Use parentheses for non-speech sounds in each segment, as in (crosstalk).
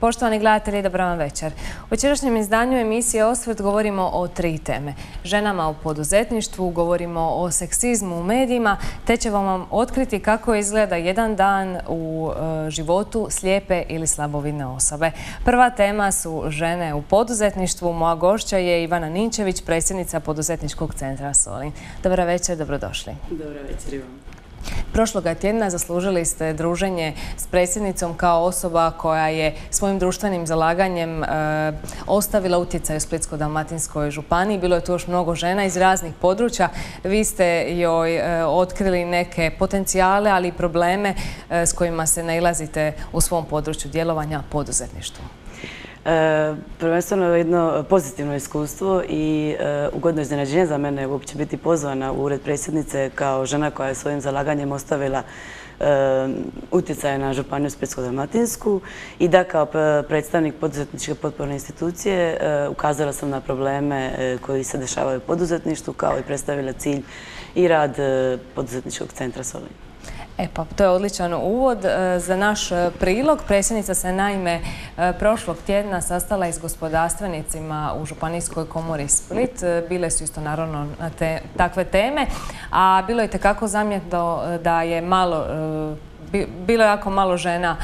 Poštovani gledatelji, dobro vam večer. U večerašnjem izdanju emisije Osvrt govorimo o tri teme. Ženama u poduzetništvu, govorimo o seksizmu u medijima, te ćemo vam otkriti kako izgleda jedan dan u e, životu slijepe ili slabovidne osobe. Prva tema su žene u poduzetništvu. Moja gošća je Ivana Ninčević, predsjednica poduzetničkog centra Solin. Dobro večer, dobrodošli. Dobro večer, Ivana. Prošloga tjedna zaslužili ste druženje s predsjednicom kao osoba koja je svojim društvenim zalaganjem e, ostavila utjecaj u Splitsko-Dalmatinskoj županiji. Bilo je tu još mnogo žena iz raznih područja. Vi ste joj e, otkrili neke potencijale, ali i probleme e, s kojima se nailazite u svom području djelovanja poduzetništvu. E, prvenstveno jedno pozitivno iskustvo i e, ugodno iznenađenje za mene uopće biti pozvana u ured predsjednice kao žena koja je svojim zalaganjem ostavila e, utjecaje na Županiju Spetsko-Dalmatinsku i da kao predstavnik poduzetničke potporne institucije ukazala sam na probleme koji se dešavaju u poduzetništvu kao i predstavila cilj i rad poduzetničkog centra Solin. E pa, to je odličan uvod e, za naš e, prilog. Predsjednica se naime e, prošlog tjedna sastala i s gospodarstvenicima u Županijskoj komori Split. Bile su isto naravno na takve teme, a bilo je tekako zamjetno da je malo bilo je jako malo žena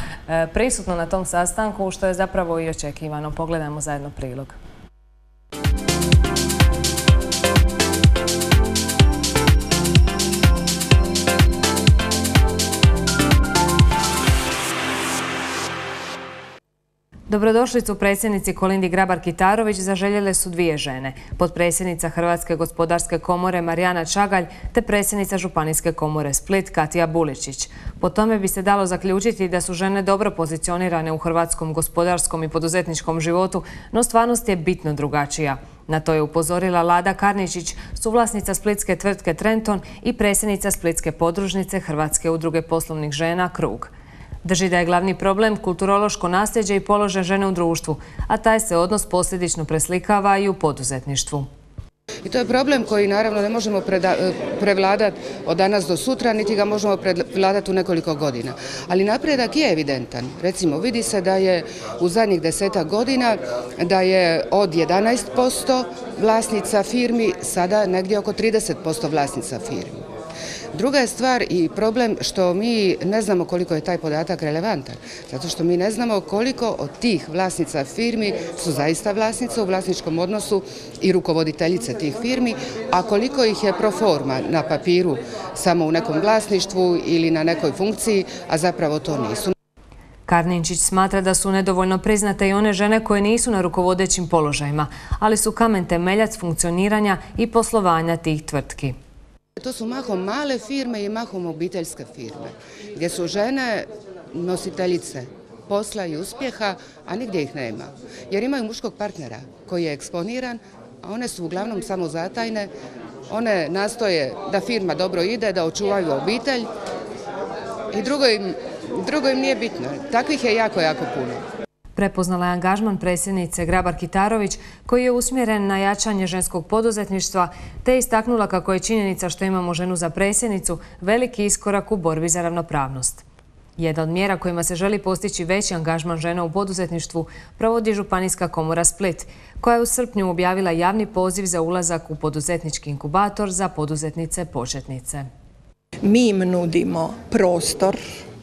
prisutno na tom sastanku, što je zapravo i očekivano. Pogledajmo zajedno prilog. Dobrodošlicu predsjednici Kolindi Grabar-Kitarović zaželjele su dvije žene. Podpredsjednica Hrvatske gospodarske komore Marijana Čagalj te predsjednica Županijske komore Split Katija Buličić. Po tome bi se dalo zaključiti da su žene dobro pozicionirane u hrvatskom gospodarskom i poduzetničkom životu, no stvarnost je bitno drugačija. Na to je upozorila Lada Karničić, suvlasnica splitske tvrtke Trenton i predsjednica splitske podružnice Hrvatske udruge poslovnih žena Krug. Drži da je glavni problem kulturološko nasljeđe i položaj žene u društvu, a taj se odnos posljedično preslikava i u poduzetništvu. I to je problem koji naravno ne možemo prevladati od danas do sutra, niti ga možemo prevladati u nekoliko godina. Ali napredak je evidentan. Recimo, vidi se da je u zadnjih deseta godina da je od 11% vlasnica firmi sada negdje oko 30% vlasnica firmi. Druga je stvar i problem što mi ne znamo koliko je taj podatak relevantan, zato što mi ne znamo koliko od tih vlasnica firmi su zaista vlasnice u vlasničkom odnosu i rukovoditeljice tih firmi, a koliko ih je pro forma na papiru samo u nekom vlasništvu ili na nekoj funkciji, a zapravo to nisu. Karninčić smatra da su nedovoljno priznate i one žene koje nisu na rukovodećim položajima, ali su kamen temeljac funkcioniranja i poslovanja tih tvrtki. To su mahom male firme i mahom obiteljske firme, gdje su žene nositeljice posla i uspjeha, a nigdje ih nema. Jer imaju muškog partnera koji je eksponiran, a one su uglavnom samo zatajne. One nastoje da firma dobro ide, da očuvaju obitelj i drugo im, drugo im nije bitno. Takvih je jako, jako puno. Prepoznala je angažman predsjednice Grabar Kitarović koji je usmjeren na jačanje ženskog poduzetništva te istaknula kako je činjenica što imamo ženu za predsjednicu veliki iskorak u borbi za ravnopravnost. Jedna od mjera kojima se želi postići veći angažman žena u poduzetništvu provodi Županijska komora Split, koja je u srpnju objavila javni poziv za ulazak u poduzetnički inkubator za poduzetnice početnice. Mi im nudimo prostor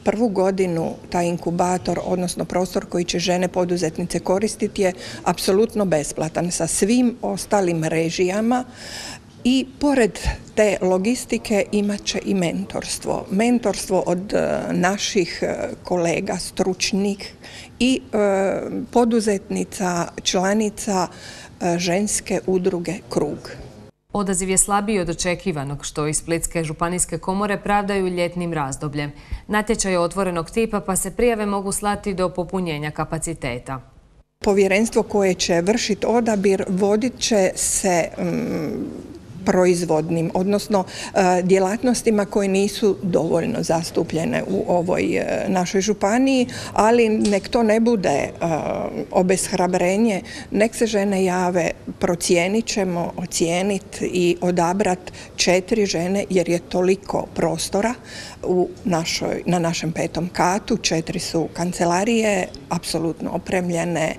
prvu godinu taj inkubator, odnosno prostor koji će žene poduzetnice koristiti je apsolutno besplatan sa svim ostalim režijama i pored te logistike imat će i mentorstvo. Mentorstvo od e, naših e, kolega stručnih i e, poduzetnica, članica ženske udruge Krug. Odaziv je slabiji od očekivanog, što iz Splitske županijske komore pravdaju ljetnim razdobljem. Natječaj je otvorenog tipa, pa se prijave mogu slati do popunjenja kapaciteta. Povjerenstvo koje će vršiti odabir vodit će se mm, proizvodnim, odnosno e, djelatnostima koje nisu dovoljno zastupljene u ovoj e, našoj županiji, ali nek to ne bude e, obeshrabrenje, nek se žene jave, procijenit ćemo, ocijeniti i odabrati četiri žene jer je toliko prostora na našem petom katu, četiri su kancelarije, apsolutno opremljene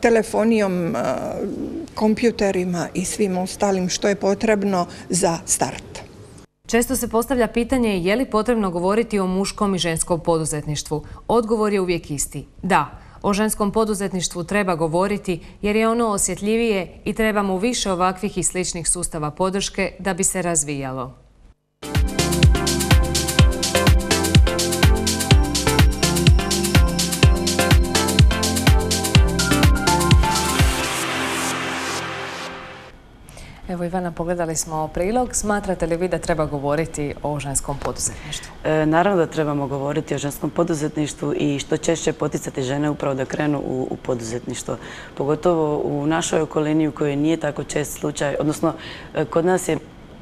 telefonijom, kompjuterima i svim ostalim što je potrebno za start. Često se postavlja pitanje je li potrebno govoriti o muškom i ženskom poduzetništvu. Odgovor je uvijek isti. Da, o ženskom poduzetništvu treba govoriti jer je ono osjetljivije i treba mu više ovakvih i sličnih sustava podrške da bi se razvijalo. Evo Ivana, pogledali smo prilog. Smatrate li vi da treba govoriti o ženskom poduzetništvu? E, naravno da trebamo govoriti o ženskom poduzetništvu i što češće poticati žene upravo da krenu u, poduzetništvo. Pogotovo u našoj okolini u kojoj nije tako čest slučaj, odnosno e, kod nas je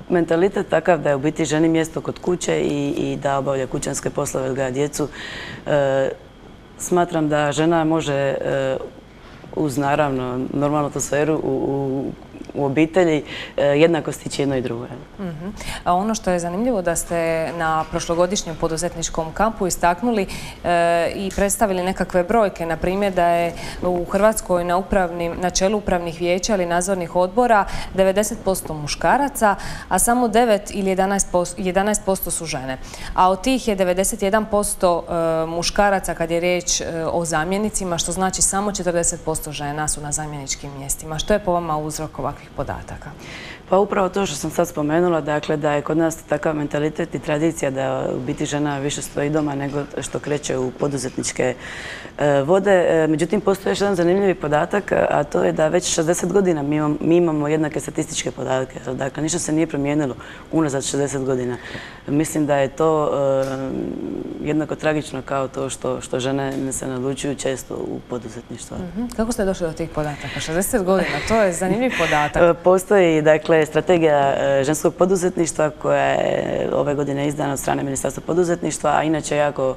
mentalitet takav da je u biti ženi mjesto kod kuće i, da obavlja kućanske poslove, odgaja djecu. E, smatram da žena može uz naravno normalnu atmosferu u u obitelji e, jednako stići jedno i drugo. Mhm. A ono što je zanimljivo da ste na prošlogodišnjem poduzetničkom kampu istaknuli e, i predstavili nekakve brojke, na primjer da je u Hrvatskoj na, čelu upravnih vijeća ili nadzornih odbora 90% muškaraca, a samo 9 ili 11%, su žene. A od tih je 91% e, muškaraca kad je riječ o zamjenicima, što znači samo 40% žena su na zamjeničkim mjestima. Što je po vama uzrok podataka? Pa upravo to što sam sad spomenula, dakle da je kod nas takav mentalitet i tradicija da u biti žena više stoji doma nego što kreće u poduzetničke e, vode. E, međutim, postoji još jedan zanimljivi podatak, a to je da već 60 godina mi imamo, jednake statističke podatke. Dakle, ništa se nije promijenilo unazad 60 godina. Mislim da je to e, jednako tragično kao to što, što žene se nalučuju često u poduzetništvo. Mhm. Kako ste došli do tih podataka? 60 godina, to je zanimljiv podatak. Postoji, dakle, strategija e, ženskog poduzetništva koja je ove godine izdana od strane Ministarstva poduzetništva, a inače jako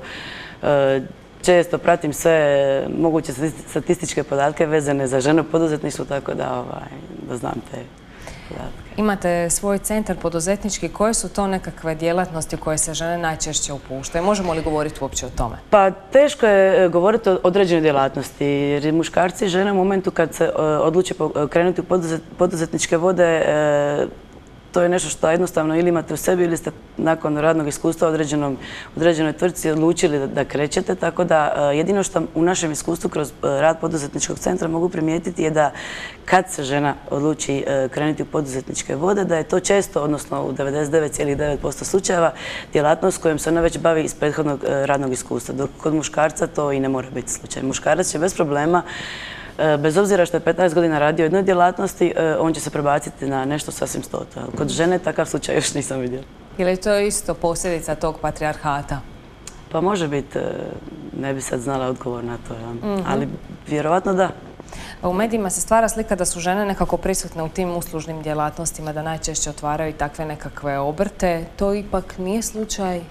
e, često pratim sve moguće statističke podatke vezane za ženu poduzetništvo, tako ovaj, da znam te Imate svoj centar poduzetnički. Koje su to nekakve djelatnosti koje se žene najčešće upuštaju? Možemo li govoriti uopće o tome? Pa teško je e, govoriti o određenoj djelatnosti. Jer muškarci i žene u momentu kad se e, odluče krenuti u poduzetničke vode e, to je nešto što jednostavno ili imate u sebi ili ste nakon radnog iskustva u određenoj tvrtci odlučili da, krećete, tako da e, jedino što u našem iskustvu kroz e, rad poduzetničkog centra mogu primijetiti je da kad se žena odluči e, krenuti u poduzetničke vode, da je to često, odnosno u 99,9% slučajeva, djelatnost kojom se ona već bavi iz prethodnog radnog iskustva, dok kod muškarca to i ne mora biti slučaj. Muškarac će bez problema bez obzira što je 15 godina radio u jednoj djelatnosti, e, on će se prebaciti na nešto sasvim stoto. Kod žene takav slučaj još nisam vidjela. Je li to isto posljedica tog patrijarhata? Pa može biti, e, ne bi sad znala odgovor na to, mhm. ali vjerovatno da. U medijima se stvara slika da su žene nekako prisutne u tim uslužnim djelatnostima, da najčešće otvaraju takve nekakve obrte. To ipak nije slučaj?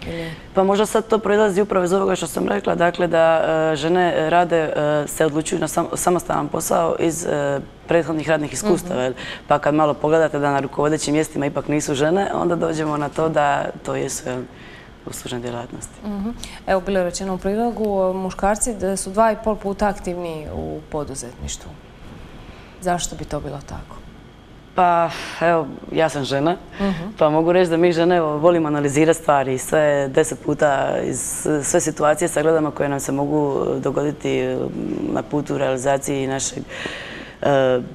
Pa možda sad to proizlazi upravo iz ovoga što sam rekla, dakle da e, žene rade, e, se odlučuju na samostalan posao iz e, prethodnih radnih iskustava. Mhm. Pa kad malo pogledate da na rukovodećim mjestima ipak nisu žene, onda dođemo na to da to jesu uslužne djelatnosti. Mhm. Evo, bilo je rečeno u prilogu, muškarci su dva i pol puta aktivniji u poduzetništvu. Zašto bi to bilo tako? Pa, evo, ja sam žena, mhm. pa mogu reći da mi žene volimo analizirati stvari sve deset puta iz sve situacije sagledamo koje nam se mogu dogoditi na putu realizaciji našeg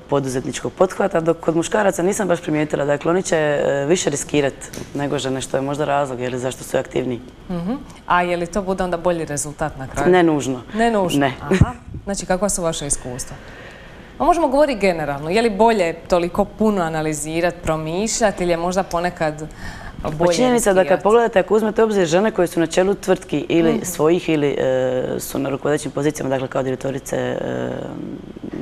poduzetničkog pothvata, dok kod muškaraca nisam baš primijetila. Dakle, oni će e, više riskirati nego žene, što je možda razlog, ili zašto su aktivniji. Mhm. A je li to bude onda bolji rezultat na kraju? Ne nužno. Ne nužno? Ne. Aha. Znači, kakva su vaše iskustva? A možemo govoriti generalno. Je li bolje toliko puno analizirati, promišljati ili je možda ponekad bolje Činjenica da kad pogledate, ako uzmete obzir žene koje su na čelu tvrtki ili mhm. svojih ili e, su na rukovodećim pozicijama, dakle kao direktorice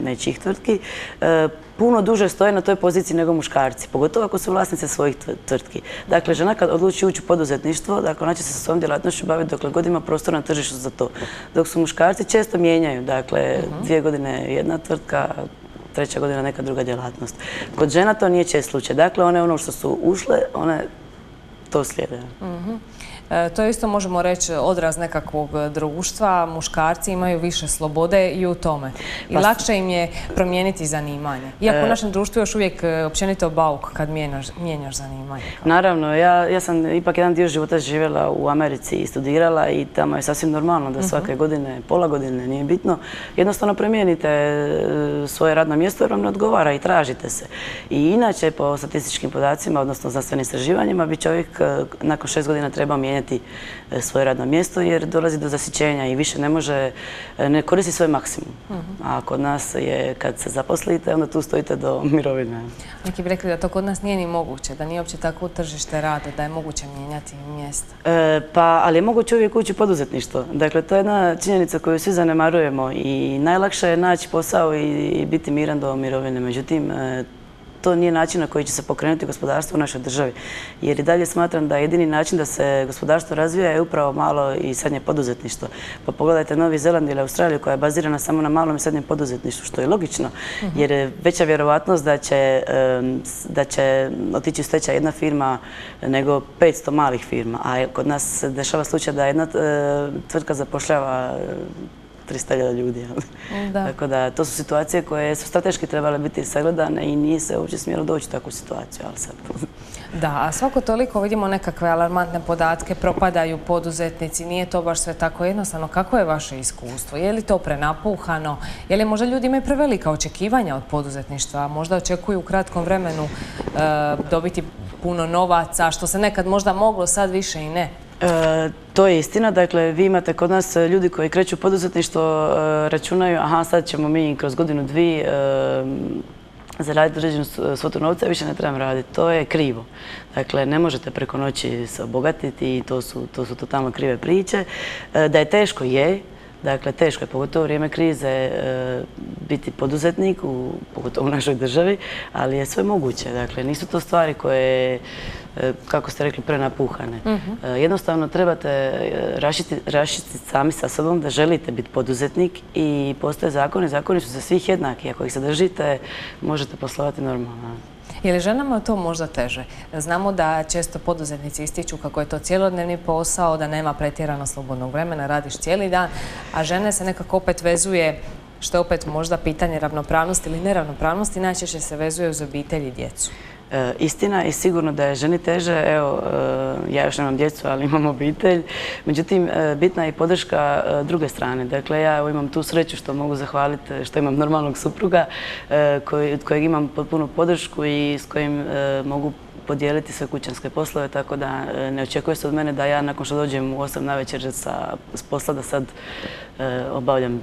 nečijih tvrtki, e, puno duže stoje na toj poziciji nego muškarci, pogotovo ako su vlasnice svojih tvrtki. Dakle, žena kad odluči ući u poduzetništvo, dakle, ona će se sa svojom djelatnošću baviti dokle god ima prostor na tržištu za to. Dok su muškarci često mijenjaju, dakle, dvije godine jedna tvrtka, treća godina neka druga djelatnost. Kod žena to nije čest slučaj. Dakle, one ono što su ušle, one to slijede. E, to isto možemo reći odraz nekakvog društva. Muškarci imaju više slobode i u tome. I pa lakše im je promijeniti zanimanje. Iako u e. našem društvu još uvijek e, općenito bauk kad mijenjaš, zanimanje. Naravno, ja, sam ipak jedan dio života živjela u Americi i studirala i tamo je sasvim normalno da svake mhm. godine, pola godine, nije bitno, jednostavno promijenite svoje radno mjesto jer vam ne odgovara i tražite se. I inače, po statističkim podacima, odnosno znanstvenim istraživanjima, bi čovjek nakon šest godina trebao mijenjati mijenjati e, svoje radno mjesto jer dolazi do zasićenja i više ne može, e, ne koristi svoj maksimum. A kod nas je kad se zaposlite, onda tu stojite do (laughs) mirovine. Neki bi rekli da to kod nas nije ni moguće, da nije uopće tako tržište rada, da je moguće mijenjati mjesto. E, pa, ali je moguće uvijek ući poduzetništvo. Dakle, to je jedna činjenica koju svi zanemarujemo i najlakše je naći posao i biti miran do mirovine. Međutim, to nije način na koji će se pokrenuti gospodarstvo u našoj državi. Jer i dalje smatram da jedini način da se gospodarstvo razvija je upravo malo i srednje poduzetništvo. Pa pogledajte Novi Zeland ili Australiju koja je bazirana samo na malom i srednjem poduzetništvu, što je logično. Mhm. Jer je veća vjerovatnost da će, da će otići u stečaj jedna firma nego 500 malih firma. A kod nas se dešava slučaj da jedna tvrtka zapošljava 300.000 ljudi. (laughs) Tako da, to su situacije koje su strateški trebale biti sagledane i nije se uopće smjelo doći u takvu situaciju, ali sad... (laughs) Da, a svako toliko vidimo nekakve alarmantne podatke, propadaju poduzetnici, nije to baš sve tako jednostavno. Kako je vaše iskustvo? Je li to prenapuhano? Je li možda ljudi imaju prevelika očekivanja od poduzetništva? Možda očekuju u kratkom vremenu e, dobiti puno novaca, što se nekad možda moglo, sad više i ne? E, to je istina, dakle vi imate kod nas ljudi koji kreću poduzetništvo, e, računaju aha sad ćemo mi kroz godinu dvije e, zaraditi određenu svotu novca, više ne trebam raditi. To je krivo. Dakle, ne možete preko noći se obogatiti i to su, to su totalno krive priče. Da je teško, je. Dakle, teško je, pogotovo u vrijeme krize, biti poduzetnik, pogotovo u našoj državi, ali je sve moguće. Dakle, nisu to stvari koje E, kako ste rekli, prenapuhane. Mhm. E, jednostavno trebate e, rašiti sami sa sobom da želite biti poduzetnik i postoje zakoni. Zakoni su za svih jednaki. Ako ih se držite, možete poslovati normalno. Je li ženama to možda teže? Znamo da često poduzetnici ističu kako je to cijelodnevni posao, da nema pretjerano slobodnog vremena, radiš cijeli dan, a žene se nekako opet vezuje što je opet možda pitanje ravnopravnosti ili neravnopravnosti, najčešće se vezuje uz obitelj i djecu. E, istina i sigurno da je ženi teže, evo, e, ja još nemam djecu, ali imam obitelj. Međutim, e, bitna je i podrška druge strane. Dakle, ja imam tu sreću što mogu zahvaliti što imam normalnog supruga od kojeg imam potpunu podršku i s kojim mogu podijeliti sve kućanske poslove, tako da ne očekuje se od mene da ja nakon što dođem u 8 na večer sa, s posla da sad obavljam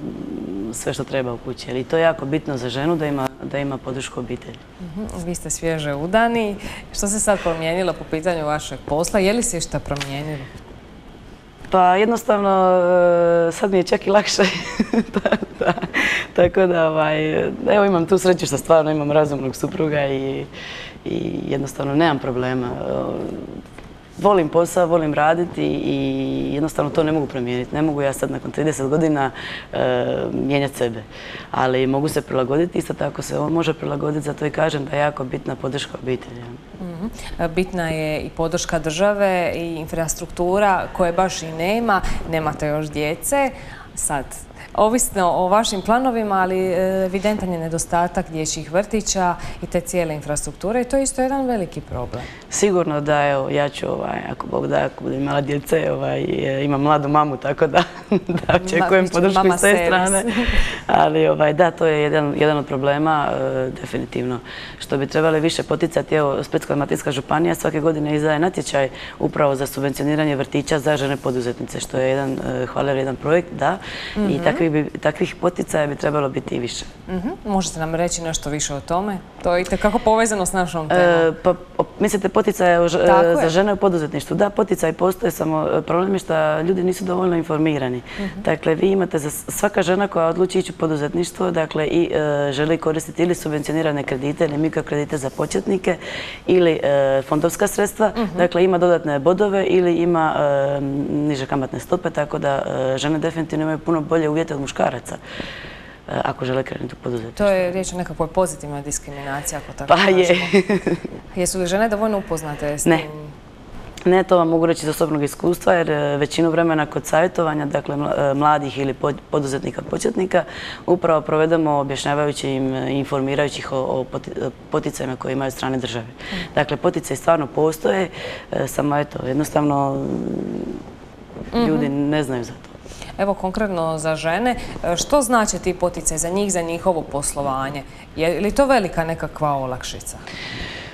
sve što treba u kući. I to je jako bitno za ženu da ima da ima podršku obitelji. Mhm, vi ste svježe udani. Što se sad promijenilo po pitanju vašeg posla? Je li se šta promijenilo? Pa jednostavno e, sad mi je čak i lakše. (laughs) Tako da ovaj, evo imam tu sreću što stvarno imam razumnog supruga i, i jednostavno nemam problema volim posao, volim raditi i jednostavno to ne mogu promijeniti. Ne mogu ja sad nakon 30 godina e, mijenjati sebe. Ali mogu se prilagoditi, isto tako se on može prilagoditi, zato i kažem da je jako bitna podrška obitelji. Mhm. Bitna je i podrška države i infrastruktura koje baš i nema. Nemate još djece. Sad, ovisno o vašim planovima, ali e, evidentan je nedostatak dječjih vrtića i te cijele infrastrukture i to je isto jedan veliki problem. Sigurno da, evo, ja ću, ovaj, ako Bog da, ako budem imala djece, ovaj, e, imam mladu mamu, tako da, (laughs) da očekujem podršku iz te strane. Ali ovaj, da, to je jedan, jedan od problema, e, definitivno, što bi trebali više poticati. Evo, Spetsko-Dalmatinska županija svake godine izdaje natječaj upravo za subvencioniranje vrtića za žene poduzetnice, što je jedan hvale jedan projekt, da. I mhm. takvih, poticaja bi trebalo biti i više. Mhm. Možete nam reći nešto više o tome? To je itekako povezano s našom E, temom. pa, o- mislite poticaje o ž- Tako e, je. za žene u poduzetništvu? Da, poticaj postoje, samo e, problem je što ljudi nisu dovoljno informirani. Mhm. Dakle, vi imate za svaka žena koja odluči ići u poduzetništvo, dakle, i e, želi koristiti ili subvencionirane kredite ili mikrokredite za početnike ili e, fondovska sredstva, Mhm. dakle, ima dodatne bodove ili ima e, niže kamatne stope, tako da e, žene definitivno imaju puno bolje uvjete od muškaraca e, ako žele krenuti u poduzetništvo. To je riječ o nekakvoj pozitivnoj diskriminaciji, ako tako Pa je. (laughs) Jesu li žene dovoljno upoznate s Ne. tim? Ne, to vam mogu reći iz osobnog iskustva jer e, većinu vremena kod savjetovanja, dakle mla- e, mladih ili pod- poduzetnika početnika, upravo provedemo objašnjavajući im, informirajući ih o, o poti- poticajima koje imaju strane države. Dakle, poticaji stvarno postoje, samo eto, jednostavno mm, ljudi ne znaju za to. Evo konkretno za žene, e, što znači ti poticaj za njih, za njihovo poslovanje? Je li to velika nekakva olakšica?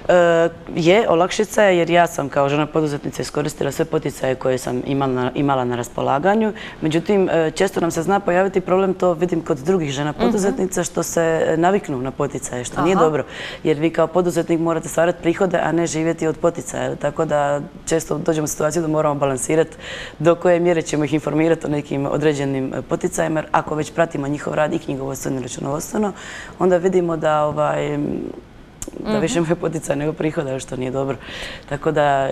E, je, olakšica je jer ja sam kao žena poduzetnica iskoristila sve poticaje koje sam imala na, imala na raspolaganju. Međutim, e, često nam se zna pojaviti problem, to vidim kod drugih žena poduzetnica, što se naviknu na poticaje, što nije dobro. Jer vi kao poduzetnik morate stvarati prihode, a ne živjeti od poticaja. Tako da često dođemo u situaciju da moramo balansirati do koje mjere ćemo ih informirati o nekim određenim e, poticajima. Jer ako već pratimo njihov rad i knjigovodstveno i računovodstveno, onda vidimo da ovaj, da više imaju poticaj nego prihoda, što nije dobro. Tako da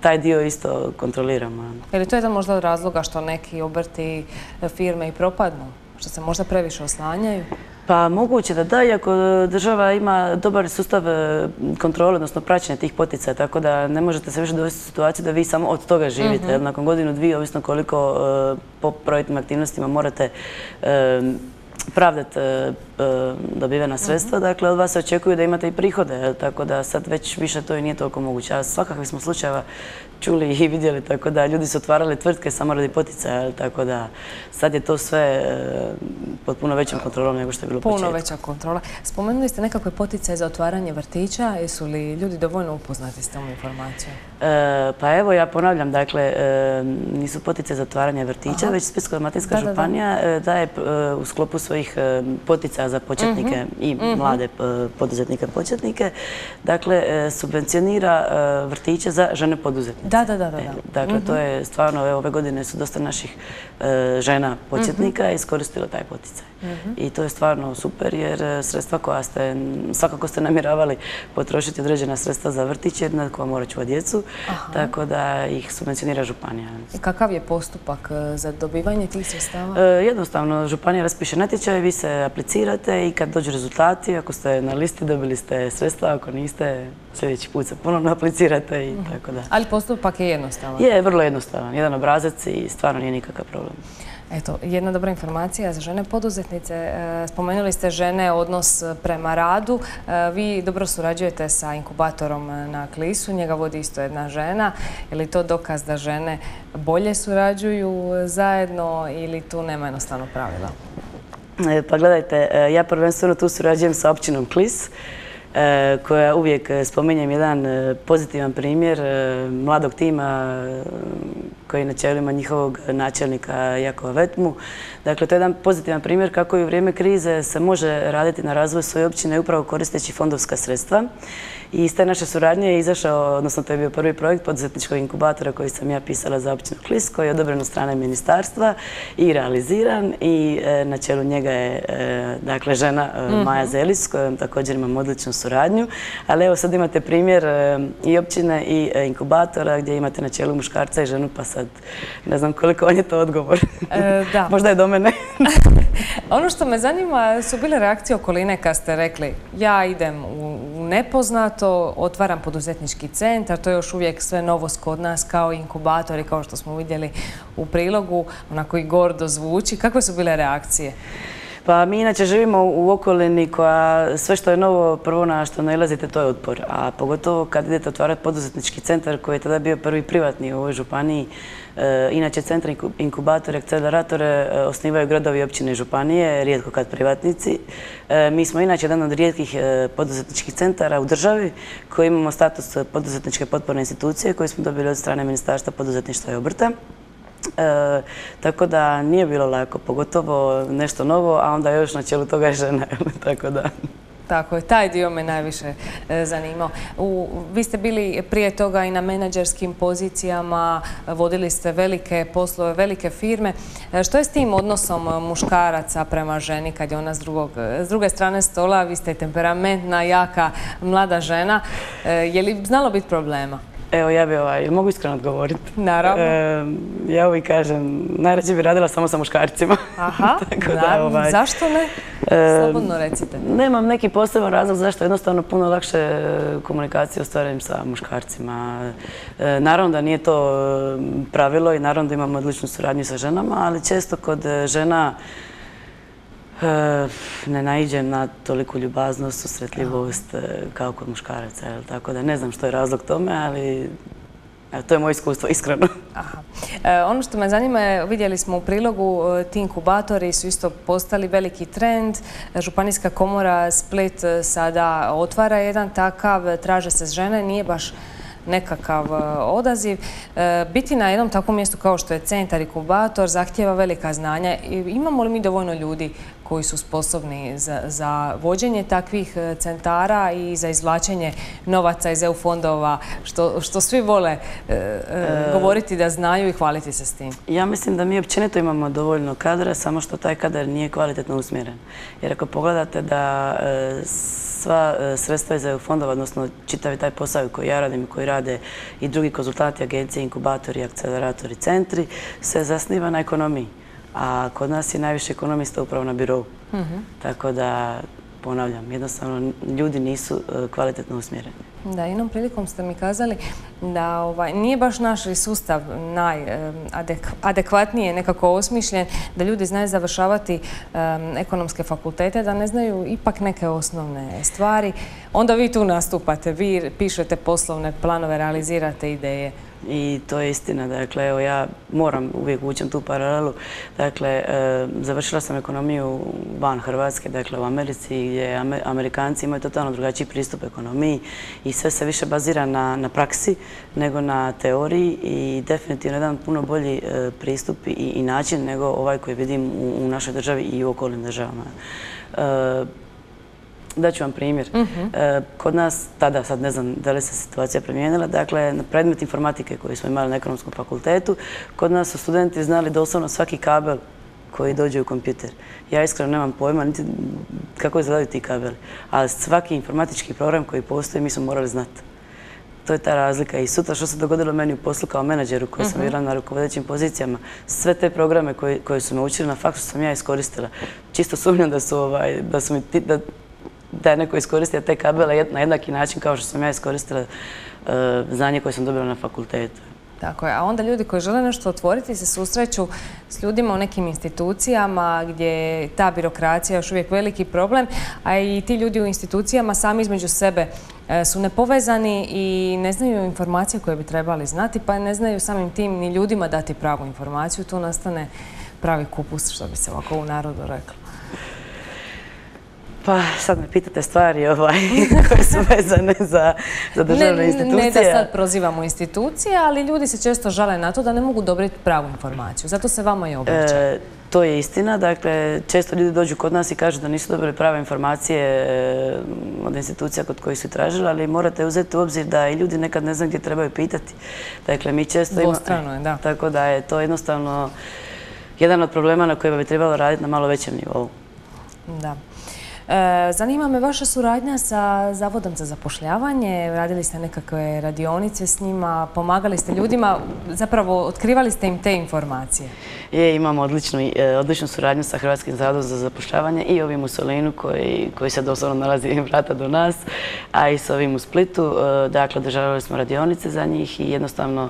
taj dio isto kontroliramo. Je li to jedan možda od razloga što neki obrti, e, firme i propadnu? Što se možda previše oslanjaju? Pa moguće da da, iako država ima dobar sustav e, kontrole, odnosno praćenja tih poticaja, tako da ne možete se više dovesti u situaciju da vi samo od toga živite. jer Nakon godinu, dvije, ovisno koliko e, po projektnim aktivnostima morate pravdati e, e, dobivena sredstva, dakle od vas se očekuju da imate i prihode, jel, tako da sad već više to i nije toliko moguće. A svakakvih smo slučajeva čuli i vidjeli, tako da ljudi su otvarali tvrtke samo radi poticaja, tako da sad je to sve e, pod puno većom kontrolom nego što je bilo Puno početku. veća kontrola. Spomenuli ste nekakve poticaje za otvaranje vrtića. Jesu li ljudi dovoljno upoznati s tom informacijom? E, pa evo ja ponavljam, dakle, e, nisu potice za otvaranje vrtića, već Splitsko-dalmatinska Da, da, da. županija e, daje u sklopu svojih poticaja za početnike Mhm. i mlade e, poduzetnike početnike, dakle, subvencionira vrtiće za žene poduzetnice. Da, da, da, da. Da. Dakle, to je stvarno, evo, ove godine su dosta naših žena početnika Mhm. iskoristilo taj poticaj. I to je stvarno super jer sredstva koja ste, svakako ste namjeravali potrošiti određena sredstva za vrtić jer netko mora čuvati djecu, tako da ih subvencionira županija. I kakav je postupak e, za dobivanje tih sredstava? E, jednostavno, županija raspiše natječaj, vi se aplicirate i kad dođu rezultati, ako ste na listi dobili ste sredstva, ako niste, sljedeći put se ponovno (laughs) aplicirate i tako da. Ali postupak je jednostavan. Je vrlo jednostavan, jedan obrazac i stvarno nije nikakav problem. Eto, jedna dobra informacija za žene poduzetnice. E, Spomenuli ste žene odnos prema radu. E, Vi dobro surađujete sa inkubatorom na Klisu, njega vodi isto jedna žena. Je li to dokaz da žene bolje surađuju zajedno ili tu nema jednostavno pravila? E, Pa gledajte, ja prvenstveno tu surađujem sa općinom Klis, koja uvijek spominjem jedan pozitivan primjer mladog tima koji je na čelima njihovog načelnika Jakova Vetmu. Dakle, to je jedan pozitivan primjer kako i u vrijeme krize se može raditi na razvoju svoje općine upravo koristeći fondovska sredstva. I iz te naše suradnje je izašao, odnosno to je bio prvi projekt poduzetničkog inkubatora koji sam ja pisala za općinu Klis, koji je odobren od strane ministarstva i realiziran i e, na čelu njega je e, dakle žena e, Maja Zelis s kojom također imam odličnu suradnju. Ali evo sad imate primjer i općine i inkubatora gdje imate na čelu muškarca i ženu pa sad ne znam koliko on je to odgovor. E, da. (laughs) Možda je do mene. (laughs) Ono što me zanima su bile reakcije okoline kad ste rekli ja idem u nepoznato, otvaram poduzetnički centar, to je još uvijek sve novost kod nas kao inkubator i kao što smo vidjeli u prilogu, onako i gordo zvuči. Kakve su bile reakcije? Pa mi inače živimo u okolini koja sve što je novo, prvo na što nailazite to je otpor. A pogotovo kad idete otvarati poduzetnički centar koji je tada bio prvi privatni u ovoj županiji. E, inače centar inkubator inkubatore, akceleratore e, osnivaju gradovi, i općine i županije, rijetko kad privatnici. E, mi smo inače jedan od rijetkih e, poduzetničkih centara u državi koji imamo status poduzetničke potporne institucije koji smo dobili od strane Ministarstva poduzetništva i obrta. E, tako da nije bilo lako, pogotovo nešto novo, a onda još na čelu toga je žena, tako da. tako je. Taj dio me najviše e, zanimao. vi ste bili prije toga i na menadžerskim pozicijama, vodili ste velike poslove, velike firme. E, što je s tim odnosom muškaraca prema ženi kad je ona s, s druge strane stola, vi ste temperamentna, jaka, mlada žena. je li znalo biti problema? Evo, ja bi ovaj, mogu iskreno odgovoriti? Naravno. ja uvijek kažem, najrađe bi radila samo sa muškarcima. Aha, (laughs) da, ovaj, zašto ne? Slobodno recite. Nemam neki poseban razlog zašto jednostavno puno lakše e, komunikacije ostvarujem sa muškarcima. E, naravno da nije to pravilo i naravno da imamo odličnu suradnju sa ženama, ali često kod žena E, ne naiđem na toliku ljubaznost, susretljivost e, kao kod muškaraca. Tako da ne znam što je razlog tome, ali to je moje iskustvo, iskreno. (laughs) E, ono što me zanima je, vidjeli smo u prilogu, ti inkubatori su isto postali veliki trend. Županijska komora Split sada otvara jedan takav, traže se žene, nije baš nekakav odaziv. Biti na jednom takvom mjestu kao što je centar inkubator zahtjeva velika znanja. Imamo li mi dovoljno ljudi koji su sposobni za, vođenje takvih e, centara i za izvlačenje novaca iz EU fondova, što, svi vole e, e, govoriti da znaju i hvaliti se s tim. Ja mislim da mi općenito imamo dovoljno kadra, samo što taj kadar nije kvalitetno usmjeren. Jer ako pogledate da sva sredstva iz EU fondova, odnosno čitavi taj posao koji ja radim i koji rade i drugi konzultanti, agencije, inkubatori, akceleratori, centri, se zasniva na ekonomiji a kod nas je najviše ekonomista upravo na birovu. Mhm. Tako da, ponavljam, jednostavno ljudi nisu e, kvalitetno usmjereni. Da, jednom prilikom ste mi kazali da ovaj, nije baš naš sustav najadekvatnije nekako osmišljen, da ljudi znaju završavati ekonomske fakultete, da ne znaju ipak neke osnovne stvari. Onda vi tu nastupate, vi pišete poslovne planove, realizirate ideje i to je istina. Dakle, evo ja moram uvijek ući tu paralelu. Dakle, e, završila sam ekonomiju van Hrvatske, dakle u Americi gdje Amerikanci imaju totalno drugačiji pristup ekonomiji i sve se više bazira na, praksi nego na teoriji i definitivno jedan puno bolji e, pristup i, način nego ovaj koji vidim u, našoj državi i u okolnim državama. E, Daću vam primjer. Mhm. E, kod nas, tada, sad ne znam da li se situacija promijenila, dakle, na predmet informatike koji smo imali na ekonomskom fakultetu, kod nas su studenti znali doslovno svaki kabel koji dođe u kompjuter. Ja iskreno nemam pojma niti kako izgledaju ti kabeli, ali svaki informatički program koji postoji mi smo morali znati. To je ta razlika. I sutra što se dogodilo meni u poslu kao menadžeru koji sam mhm. bila na rukovodećim pozicijama, sve te programe koje, su me učili na faksu sam ja iskoristila. Čisto sumnjam da su, ovaj, da su mi, da, da je neko iskoristio te kabele na jednaki način kao što sam ja iskoristila e, znanje koje sam dobila na fakultetu. Tako je, a onda ljudi koji žele nešto otvoriti se susreću s ljudima u nekim institucijama gdje je ta birokracija još uvijek veliki problem, a i ti ljudi u institucijama sami između sebe e, su nepovezani i ne znaju informacije koje bi trebali znati, pa ne znaju samim tim ni ljudima dati pravu informaciju. Tu nastane pravi kupus, što bi se ovako u narodu reklo. Pa sad me pitate stvari ovaj, (laughs) koje su vezane za, za državne institucije. Ne da sad prozivamo institucije, ali ljudi se često žale na to da ne mogu dobiti pravu informaciju. Zato se vama i obraća. E, to je istina. Dakle, često ljudi dođu kod nas i kažu da nisu dobili prave informacije e, od institucija kod kojih su tražili, ali morate uzeti u obzir da i ljudi nekad ne znaju gdje trebaju pitati. Dakle, mi često imamo... je, da. Tako da je to jednostavno jedan od problema na kojima bi trebalo raditi na malo većem nivou. Da. E, zanima me vaša suradnja sa Zavodom za zapošljavanje. Radili ste nekakve radionice s njima, pomagali ste ljudima, zapravo otkrivali ste im te informacije. Je, imamo e, odličnu, suradnju sa Hrvatskim zavodom za zapošljavanje i ovim u Solinu koji, se doslovno nalazi (laughs) vrata do nas, a i s ovim u Splitu. E, dakle, održavali smo radionice za njih i jednostavno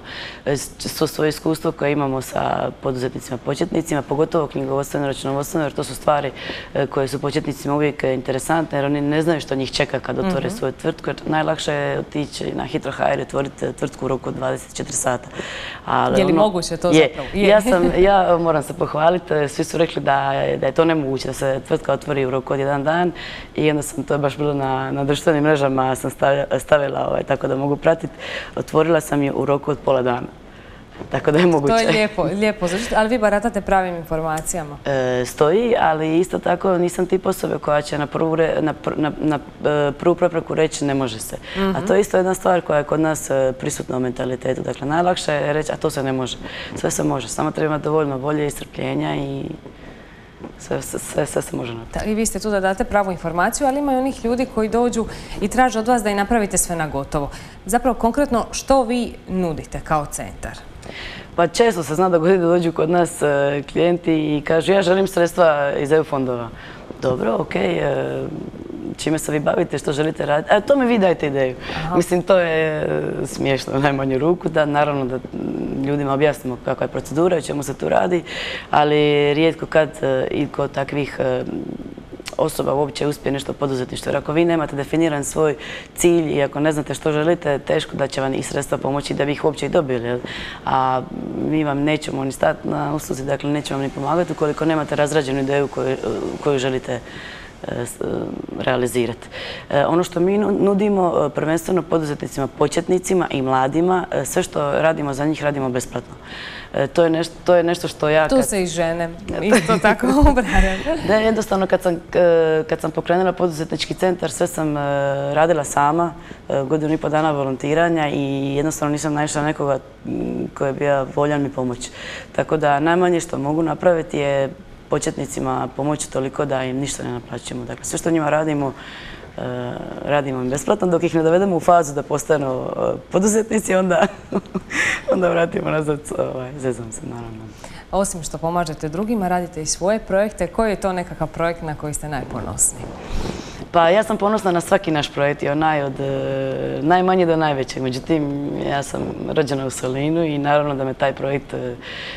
svo svoje iskustvo koje imamo sa poduzetnicima početnicima, pogotovo knjigovodstveno računovodstveno, jer to su stvari koje su početnicima uvijek interesantne jer oni ne znaju što njih čeka kad otvore mhm. svoju tvrtku. Jer najlakše je otići na hitro HR i otvoriti tvrtku u roku od 24 sata. je li ono, moguće to zapravo? Ja, sam, ja moram se pohvaliti, svi su rekli da je, da je to nemoguće, da se tvrtka otvori u roku od jedan dan i onda sam, to baš bilo na, na društvenim mrežama, sam stavila, ovaj, tako da mogu pratiti. Otvorila sam je u roku od pola dana. Tako da je moguće. To je lijepo, lijepo zvučiti, ali vi baratate pravim informacijama. E, stoji, ali isto tako nisam tip osobe koja će na prvu, re- na, na, na, e, prvu prepreku reći ne može se. A to je isto jedna stvar koja je kod nas e, prisutna u mentalitetu. Dakle, najlakše je reći, a to se ne može. Sve se može, samo treba dovoljno volje i strpljenja i sve, sve, sve, sve se može napraviti. I vi ste tu da date pravu informaciju, ali ima i onih ljudi koji dođu i traže od vas da i napravite sve na gotovo. Zapravo, konkretno, što vi nudite kao centar? Pa često se zna da dođu kod nas e, klijenti i kažu ja želim sredstva iz EU fondova. Dobro, ok, e, čime se vi bavite, što želite raditi? A to mi vi dajte ideju. Mislim, to je e, smiješno u najmanju ruku, da naravno da ljudima objasnimo kakva je procedura i o čemu se tu radi, ali rijetko kad e, i kod takvih e, osoba uopće uspije nešto poduzetništvo. Jer ako vi nemate definiran svoj cilj i ako ne znate što želite, teško da će vam i sredstva pomoći da bi ih uopće i dobili. A mi vam nećemo ni stati na usluzi, dakle nećemo vam ni pomagati ukoliko nemate razrađenu ideju koju, koju želite e, e, realizirati. E, Ono što mi nu- nudimo e, prvenstveno poduzetnicima, početnicima i mladima, e, sve što radimo za njih radimo besplatno. E, To je nešto, to je nešto što ja Tu kad- se i žene (laughs) isto tako (laughs) ubrajaju. da, jednostavno kad sam, e, kad sam pokrenula poduzetnički centar, sve sam e, radila sama, e, godinu i pol dana volontiranja i jednostavno nisam naišla na nekoga koji je bio voljan mi pomoći. Tako da najmanje što mogu napraviti je početnicima pomoći toliko da im ništa ne naplaćujemo. Dakle, sve što njima radimo, e, radimo im besplatno, dok ih ne dovedemo u fazu da postanu e, poduzetnici, onda, (laughs) onda vratimo nazad, ovaj, zezam se naravno. Osim što pomažete drugima, radite i svoje projekte. Koji je to nekakav projekt na koji ste najponosniji? Pa ja sam ponosna na svaki naš projekt onaj od e, najmanje do najvećeg. Međutim, ja sam rođena u Solinu i naravno da me taj projekt e,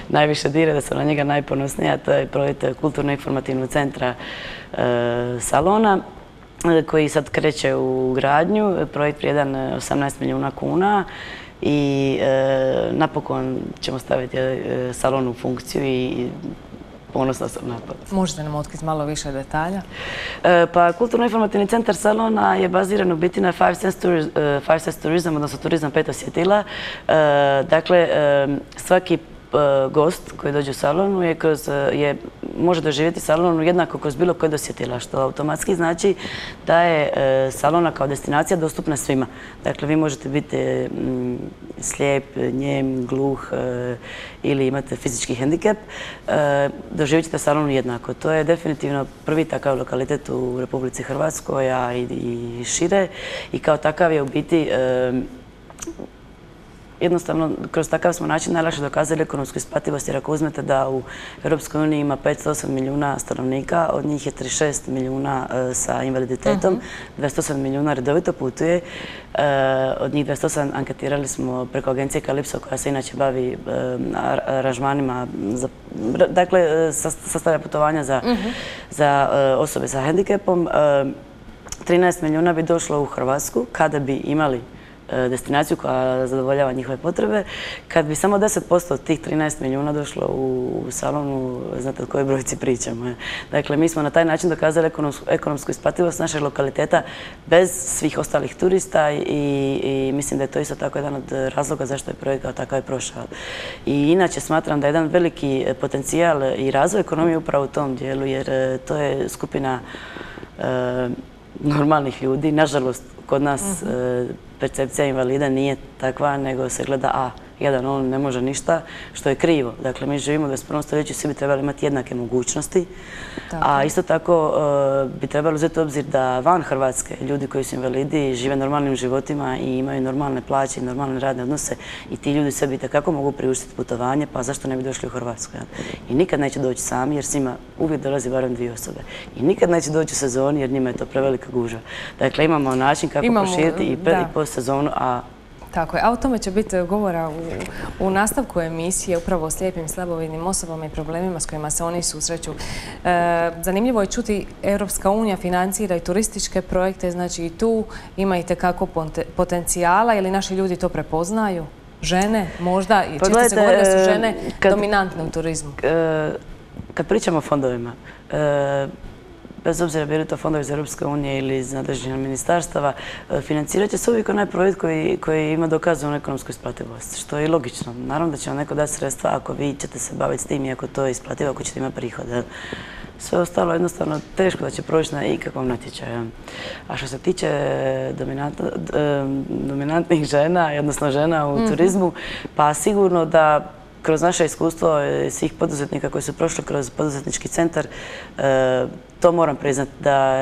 najviše dire, da sam na njega najponosnija. To je projekt Kulturno-informativnog centra e, Salona koji sad kreće u gradnju. Projekt vrijedan e, 18 milijuna kuna i napokon ćemo staviti salon u funkciju i ponosna sam na to. Možete nam otkriti malo više detalja? E, Pa Kulturno-informativni centar Salona je baziran u biti na Five Sense, Turi- e, Five Sense turizam, odnosno turizam pet osjetila. E, Dakle, svaki gost koji dođe u salonu je kroz, e, je, može doživjeti salonu jednako kroz bilo koje dosjetila, što automatski znači da je e, salona kao destinacija dostupna svima. Dakle, vi možete biti slijep, njem, gluh e, ili imate fizički hendikep, e, doživjet ćete salonu jednako. To je definitivno prvi takav lokalitet u Republici Hrvatskoj, a i, šire. I kao takav je u biti e, jednostavno kroz takav smo način najlakše dokazali ekonomsku isplativost jer ako uzmete da u Europskoj uniji ima 508 milijuna stanovnika, od njih je 36 milijuna e, sa invaliditetom, 208 milijuna redovito putuje, e, od njih 208 anketirali smo preko agencije Calypso koja se inače bavi e, ar- aranžmanima, za, dakle sas- sastavlja putovanja za, za e, osobe sa hendikepom. E, 13 milijuna bi došlo u Hrvatsku kada bi imali destinaciju koja zadovoljava njihove potrebe. Kad bi samo 10% od tih 13 milijuna došlo u, salonu, znate o kojoj brojci pričamo. Dakle, mi smo na taj način dokazali ekonomsku, ekonomsku isplativost našeg lokaliteta bez svih ostalih turista i, i mislim da je to isto tako jedan od razloga zašto je projekt kao takav je prošao. I inače smatram da je jedan veliki potencijal i razvoj ekonomije upravo u tom dijelu, jer e, to je skupina e, normalnih ljudi. Nažalost, kod nas e, percepcija invalida nije takva, nego se gleda, a, jedan on ne može ništa, što je krivo. Dakle, mi živimo u 21. stoljeću, svi bi trebali imati jednake mogućnosti, a isto tako e, bi trebalo uzeti u obzir da van Hrvatske ljudi koji su invalidi žive normalnim životima i imaju normalne plaće i normalne radne odnose i ti ljudi sebi itekako mogu priuštiti putovanje, pa zašto ne bi došli u Hrvatsku? I nikad neće doći sami jer s njima uvijek dolazi barem dvije osobe. I nikad neće doći u sezoni jer njima je to prevelika gužva. Dakle, imamo način kako Imamo, proširiti i pred da. i post sezonu, a Tako je, a o tome će biti govora u, u nastavku emisije upravo o slijepim, slabovidnim osobama i problemima s kojima se oni susreću. E, zanimljivo je čuti, Europska unija financira i turističke projekte, znači i tu ima i tekako potencijala ili naši ljudi to prepoznaju? Žene, možda, i Pa često se govori da su e, žene kad- dominantne u turizmu. e, kad pričamo o fondovima, e, bez obzira bili to fondovi iz Europske unije ili iz nadležnih ministarstava, e, financirat će se uvijek onaj projekt koji, koji ima dokazanu ekonomsku isplativost, što je i logično. Naravno da će vam neko dati sredstva ako vi ćete se baviti s tim i ako to je isplativo, ako ćete imati prihode. Sve ostalo jednostavno teško da će proći na ikakvom natječaju. A što se tiče dominantnih žena, odnosno žena u mhm. turizmu, pa sigurno da kroz naše iskustvo svih poduzetnika koji su prošli kroz poduzetnički centar, e, to moram priznati da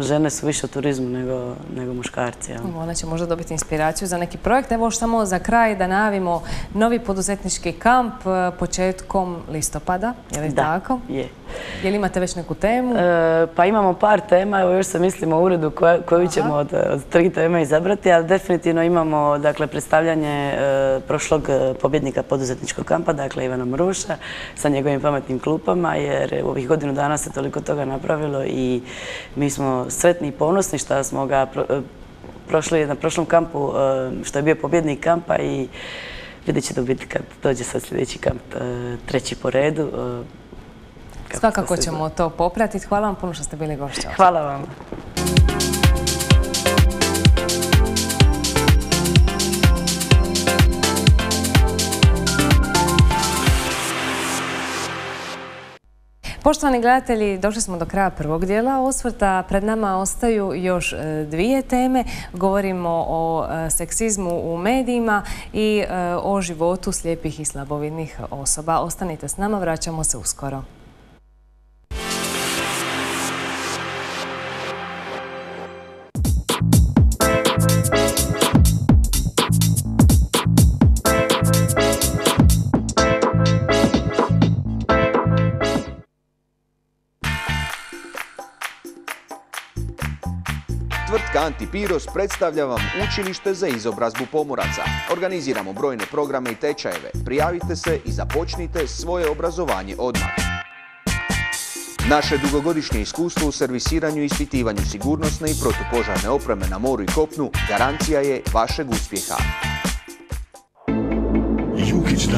žene su više u turizmu nego, nego muškarci. Ja. Ona će možda dobiti inspiraciju za neki projekt. Evo samo za kraj da najavimo novi poduzetnički kamp e, početkom listopada, je li da, tako? je. Je li imate već neku temu? E, pa imamo par tema, evo još se mislimo u uredu koju ćemo od, tri teme izabrati, ali definitivno imamo dakle, predstavljanje e, prošlog pobjednika poduzetničkog kampa, dakle Ivana Mruša, sa njegovim pametnim klupama, jer u ovih godinu dana se toliko toga napravilo i mi smo sretni i ponosni što smo ga prošli na prošlom kampu, što je bio pobjednik kampa i vidjet ćete biti kad dođe sad sljedeći kamp, treći po redu. Svakako ćemo to popratiti. Hvala vam puno što ste bili gošća. Hvala vam. Poštovani gledatelji, došli smo do kraja prvog dijela osvrta. Pred nama ostaju još e, dvije teme. Govorimo o e, seksizmu u medijima i e, o životu slijepih i slabovidnih osoba. Ostanite s nama, vraćamo se uskoro. Antipiros predstavlja vam učilište za izobrazbu pomoraca. Organiziramo brojne programe i tečajeve. Prijavite se i započnite svoje obrazovanje odmah. Naše dugogodišnje iskustvo u servisiranju i ispitivanju sigurnosne i protupožarne opreme na moru i kopnu garancija je vašeg uspjeha. Jukić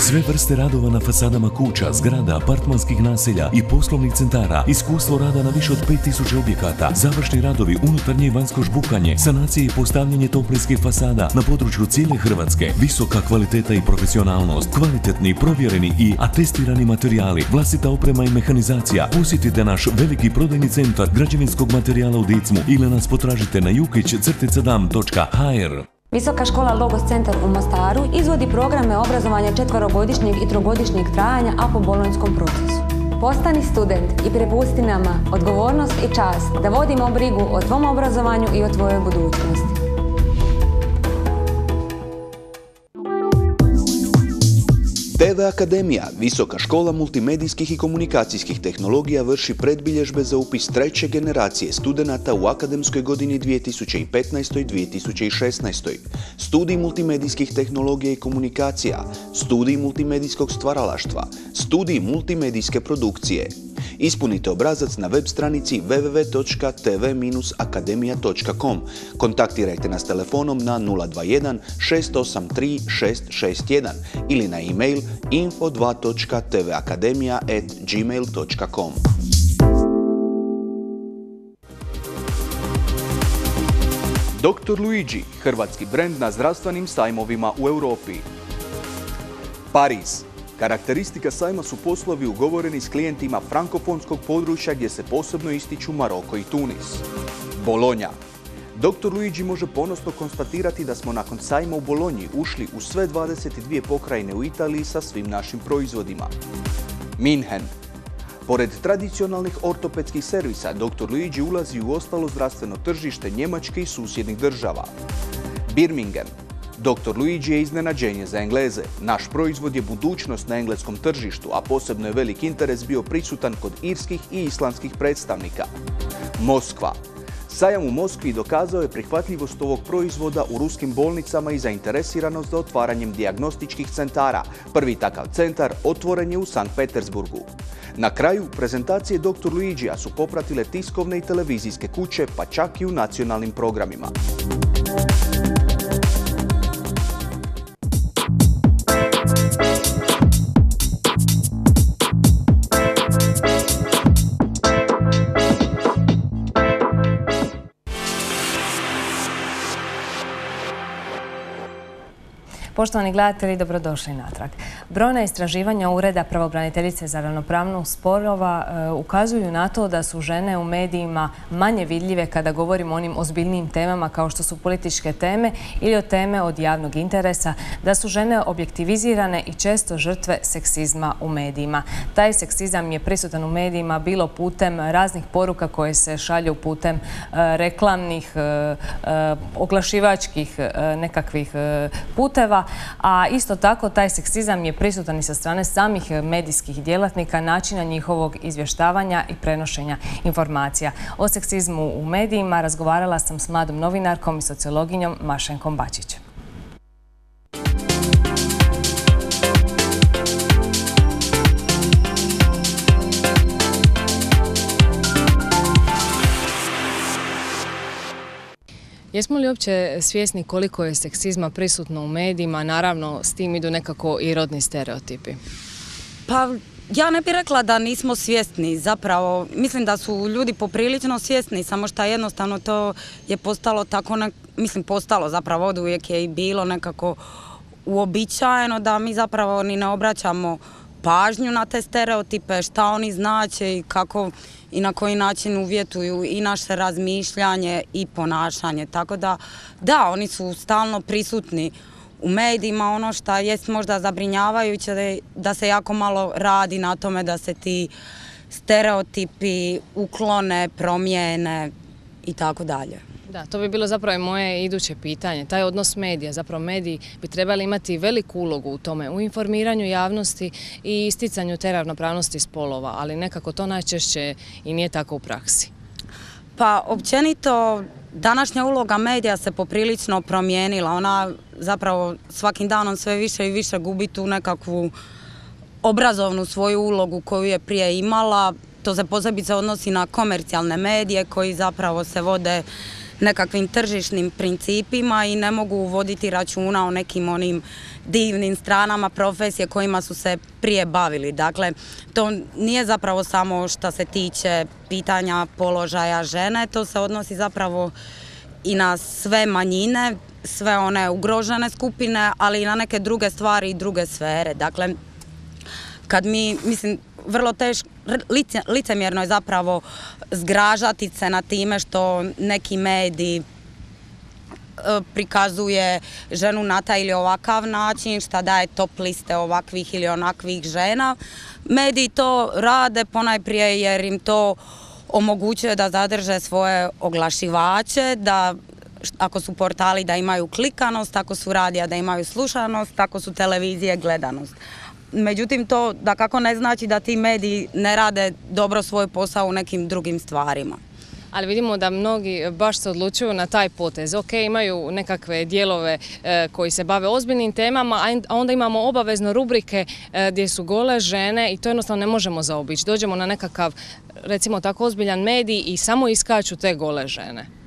sve vrste radova na fasadama kuća, zgrada, apartmanskih naselja i poslovnih centara, iskustvo rada na više od 5000 objekata, završni radovi, unutarnje i vanjsko žbukanje, sanacije i postavljanje toplinskih fasada na području cijele Hrvatske, visoka kvaliteta i profesionalnost, kvalitetni, provjereni i atestirani materijali, vlastita oprema i mehanizacija. Posjetite naš veliki prodajni centar građevinskog materijala u Dicmu ili nas potražite na jukić-dam.hr. Visoka škola Logos Centar u Mostaru izvodi programe obrazovanja četverogodišnjeg i trogodišnjeg trajanja, a po bolonjskom procesu. Postani student i prepusti nama odgovornost i čast da vodimo brigu o tvom obrazovanju i o tvojoj budućnosti. TV Akademija, visoka škola multimedijskih i komunikacijskih tehnologija vrši predbilježbe za upis treće generacije studenata u akademskoj godini 2015-2016. Studij multimedijskih tehnologija i komunikacija, studij multimedijskog stvaralaštva, studij multimedijske produkcije, Ispunite obrazac na web stranici www.tv-akademija.com. Kontaktirajte nas telefonom na 021 683 661 ili na e-mail info2.tvakademija.gmail.com. Dr. Luigi, hrvatski brend na zdravstvenim sajmovima u Europi. Pariz, Karakteristika sajma su poslovi ugovoreni s klijentima frankofonskog područja gdje se posebno ističu Maroko i Tunis. Bolonja. Dr. Luigi može ponosno konstatirati da smo nakon sajma u Bolonji ušli u sve 22 pokrajine u Italiji sa svim našim proizvodima. Minhen. Pored tradicionalnih ortopedskih servisa, Dr. Luigi ulazi u ostalo zdravstveno tržište Njemačke i susjednih država. Birmingham. Dr. Luigi je iznenađenje za Engleze. Naš proizvod je budućnost na engleskom tržištu, a posebno je velik interes bio prisutan kod irskih i islandskih predstavnika. Moskva. Sajam u Moskvi dokazao je prihvatljivost ovog proizvoda u ruskim bolnicama i zainteresiranost za otvaranjem dijagnostičkih centara. Prvi takav centar otvoren je u Sankt Petersburgu. Na kraju prezentacije Dr. Luigi-a su popratile tiskovne i televizijske kuće, pa čak i u nacionalnim programima. Poštovani gledatelji, dobrodošli natrag. Brojna istraživanja Ureda pravobraniteljice za ravnopravnost sporova e, ukazuju na to da su žene u medijima manje vidljive kada govorimo o onim ozbiljnijim temama kao što su političke teme ili o teme od javnog interesa, da su žene objektivizirane i često žrtve seksizma u medijima. Taj seksizam je prisutan u medijima bilo putem raznih poruka koje se šalju putem e, reklamnih, e, oglašivačkih nekakvih puteva, a isto tako taj seksizam je prisutan i sa strane samih medijskih djelatnika, načina njihovog izvještavanja i prenošenja informacija. O seksizmu u medijima razgovarala sam s mladom novinarkom i sociologinjom Mašenkom Bačićem. Jesmo li uopće svjesni koliko je seksizma prisutno u medijima? Naravno, s tim idu nekako i rodni stereotipi. Pa ja ne bih rekla da nismo svjesni, zapravo mislim da su ljudi poprilično svjesni, samo što jednostavno to je postalo tako, mislim postalo zapravo od uvijek je i bilo nekako uobičajeno da mi zapravo ni ne obraćamo pažnju na te stereotipe, šta oni znače i kako i na koji način uvjetuju i naše razmišljanje i ponašanje. Tako da, da, oni su stalno prisutni u medijima. Ono što jest možda zabrinjavajuće da se jako malo radi na tome da se ti stereotipi uklone, promijene i tako dalje. Da, to bi bilo zapravo i moje iduće pitanje. Taj odnos medija, zapravo mediji bi trebali imati veliku ulogu u tome, u informiranju javnosti i isticanju te ravnopravnosti spolova, ali nekako to najčešće i nije tako u praksi. Pa općenito današnja uloga medija se poprilično promijenila. Ona zapravo svakim danom sve više i više gubi tu nekakvu obrazovnu svoju ulogu koju je prije imala. To se posebice odnosi na komercijalne medije koji zapravo se vode nekakvim tržišnim principima i ne mogu voditi računa o nekim onim divnim stranama profesije kojima su se prije bavili. Dakle, to nije zapravo samo što se tiče pitanja položaja žene, to se odnosi zapravo i na sve manjine, sve one ugrožene skupine, ali i na neke druge stvari i druge sfere. Dakle, kad mi, mislim, vrlo teško, licemjerno je zapravo zgražati se na time što neki mediji e, prikazuje ženu na taj ili ovakav način, šta daje top liste ovakvih ili onakvih žena. Mediji to rade ponajprije jer im to omogućuje da zadrže svoje oglašivače, da ako su portali da imaju klikanost, ako su radija da imaju slušanost, ako su televizije gledanost. Međutim, to da kako ne znači da ti mediji ne rade dobro svoj posao u nekim drugim stvarima. Ali vidimo da mnogi baš se odlučuju na taj potez. Ok, imaju nekakve dijelove e, koji se bave ozbiljnim temama, a onda imamo obavezno rubrike e, gdje su gole žene i to jednostavno ne možemo zaobići. Dođemo na nekakav, recimo tako, ozbiljan medij i samo iskaču te gole žene.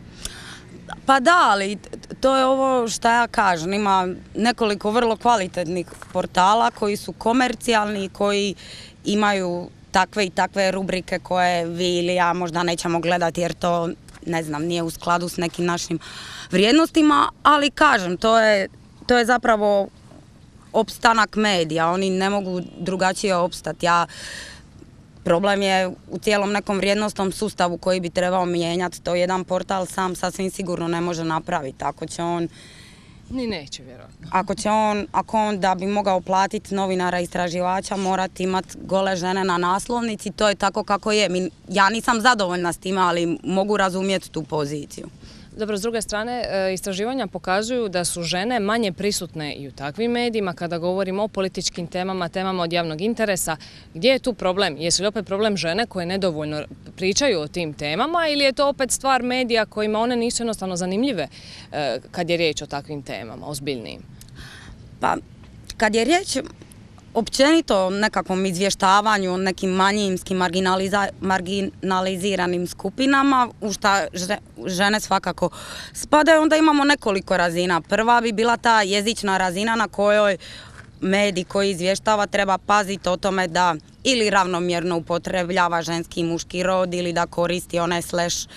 Pa da, ali to je ovo što ja kažem. Ima nekoliko vrlo kvalitetnih portala koji su komercijalni, koji imaju takve i takve rubrike koje vi ili ja možda nećemo gledati jer to ne znam, nije u skladu s nekim našim vrijednostima, ali kažem, to je, to je zapravo opstanak medija, oni ne mogu drugačije opstati. Ja Problem je u cijelom nekom vrijednostnom sustavu koji bi trebao mijenjati. To jedan portal sam sasvim sigurno ne može napraviti. Ako će on ni neće vjerojatno. Ako će on, ako on da bi mogao platiti novinara istraživača morati imati gole žene na naslovnici, to je tako kako je. Ja nisam zadovoljna s time, ali mogu razumjeti tu poziciju. Dobro, s druge strane, e, istraživanja pokazuju da su žene manje prisutne i u takvim medijima kada govorimo o političkim temama, temama od javnog interesa. Gdje je tu problem? Jesu li opet problem žene koje nedovoljno pričaju o tim temama ili je to opet stvar medija kojima one nisu jednostavno zanimljive e, kad je riječ o takvim temama, ozbiljnijim? Pa, kad je riječ općenito nekakvom izvještavanju o nekim manjinskim marginaliziranim skupinama u šta žene svakako spadaju, onda imamo nekoliko razina. Prva bi bila ta jezična razina na kojoj medij koji izvještava treba paziti o tome da ili ravnomjerno upotrebljava ženski i muški rod ili da koristi one slash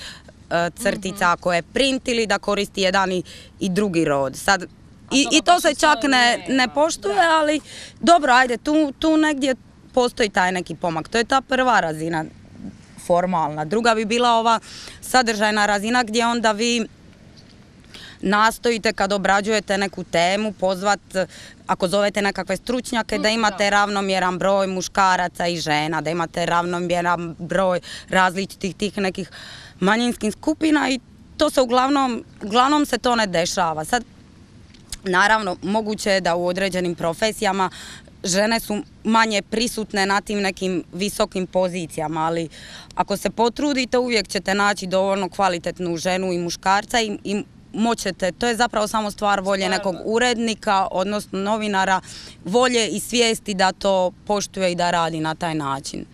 e, crtica ako je print ili da koristi jedan i, i drugi rod. Sad I, to se čak ne, poštuje, ali dobro, ajde, tu, tu negdje postoji taj neki pomak. To je ta prva razina formalna. Druga bi bila ova sadržajna razina gdje onda vi nastojite kad obrađujete neku temu pozvat, ako zovete nekakve stručnjake, da imate ravnomjeran broj muškaraca i žena, da imate ravnomjeran broj različitih tih nekih manjinskih skupina i to se uglavnom, uglavnom se to ne dešava. Sad, naravno, moguće je da u određenim profesijama žene su manje prisutne na tim nekim visokim pozicijama, ali ako se potrudite uvijek ćete naći dovoljno kvalitetnu ženu i muškarca i, i moćete, to je zapravo samo stvar volje nekog urednika, odnosno novinara, volje i svijesti da to poštuje i da radi na taj način.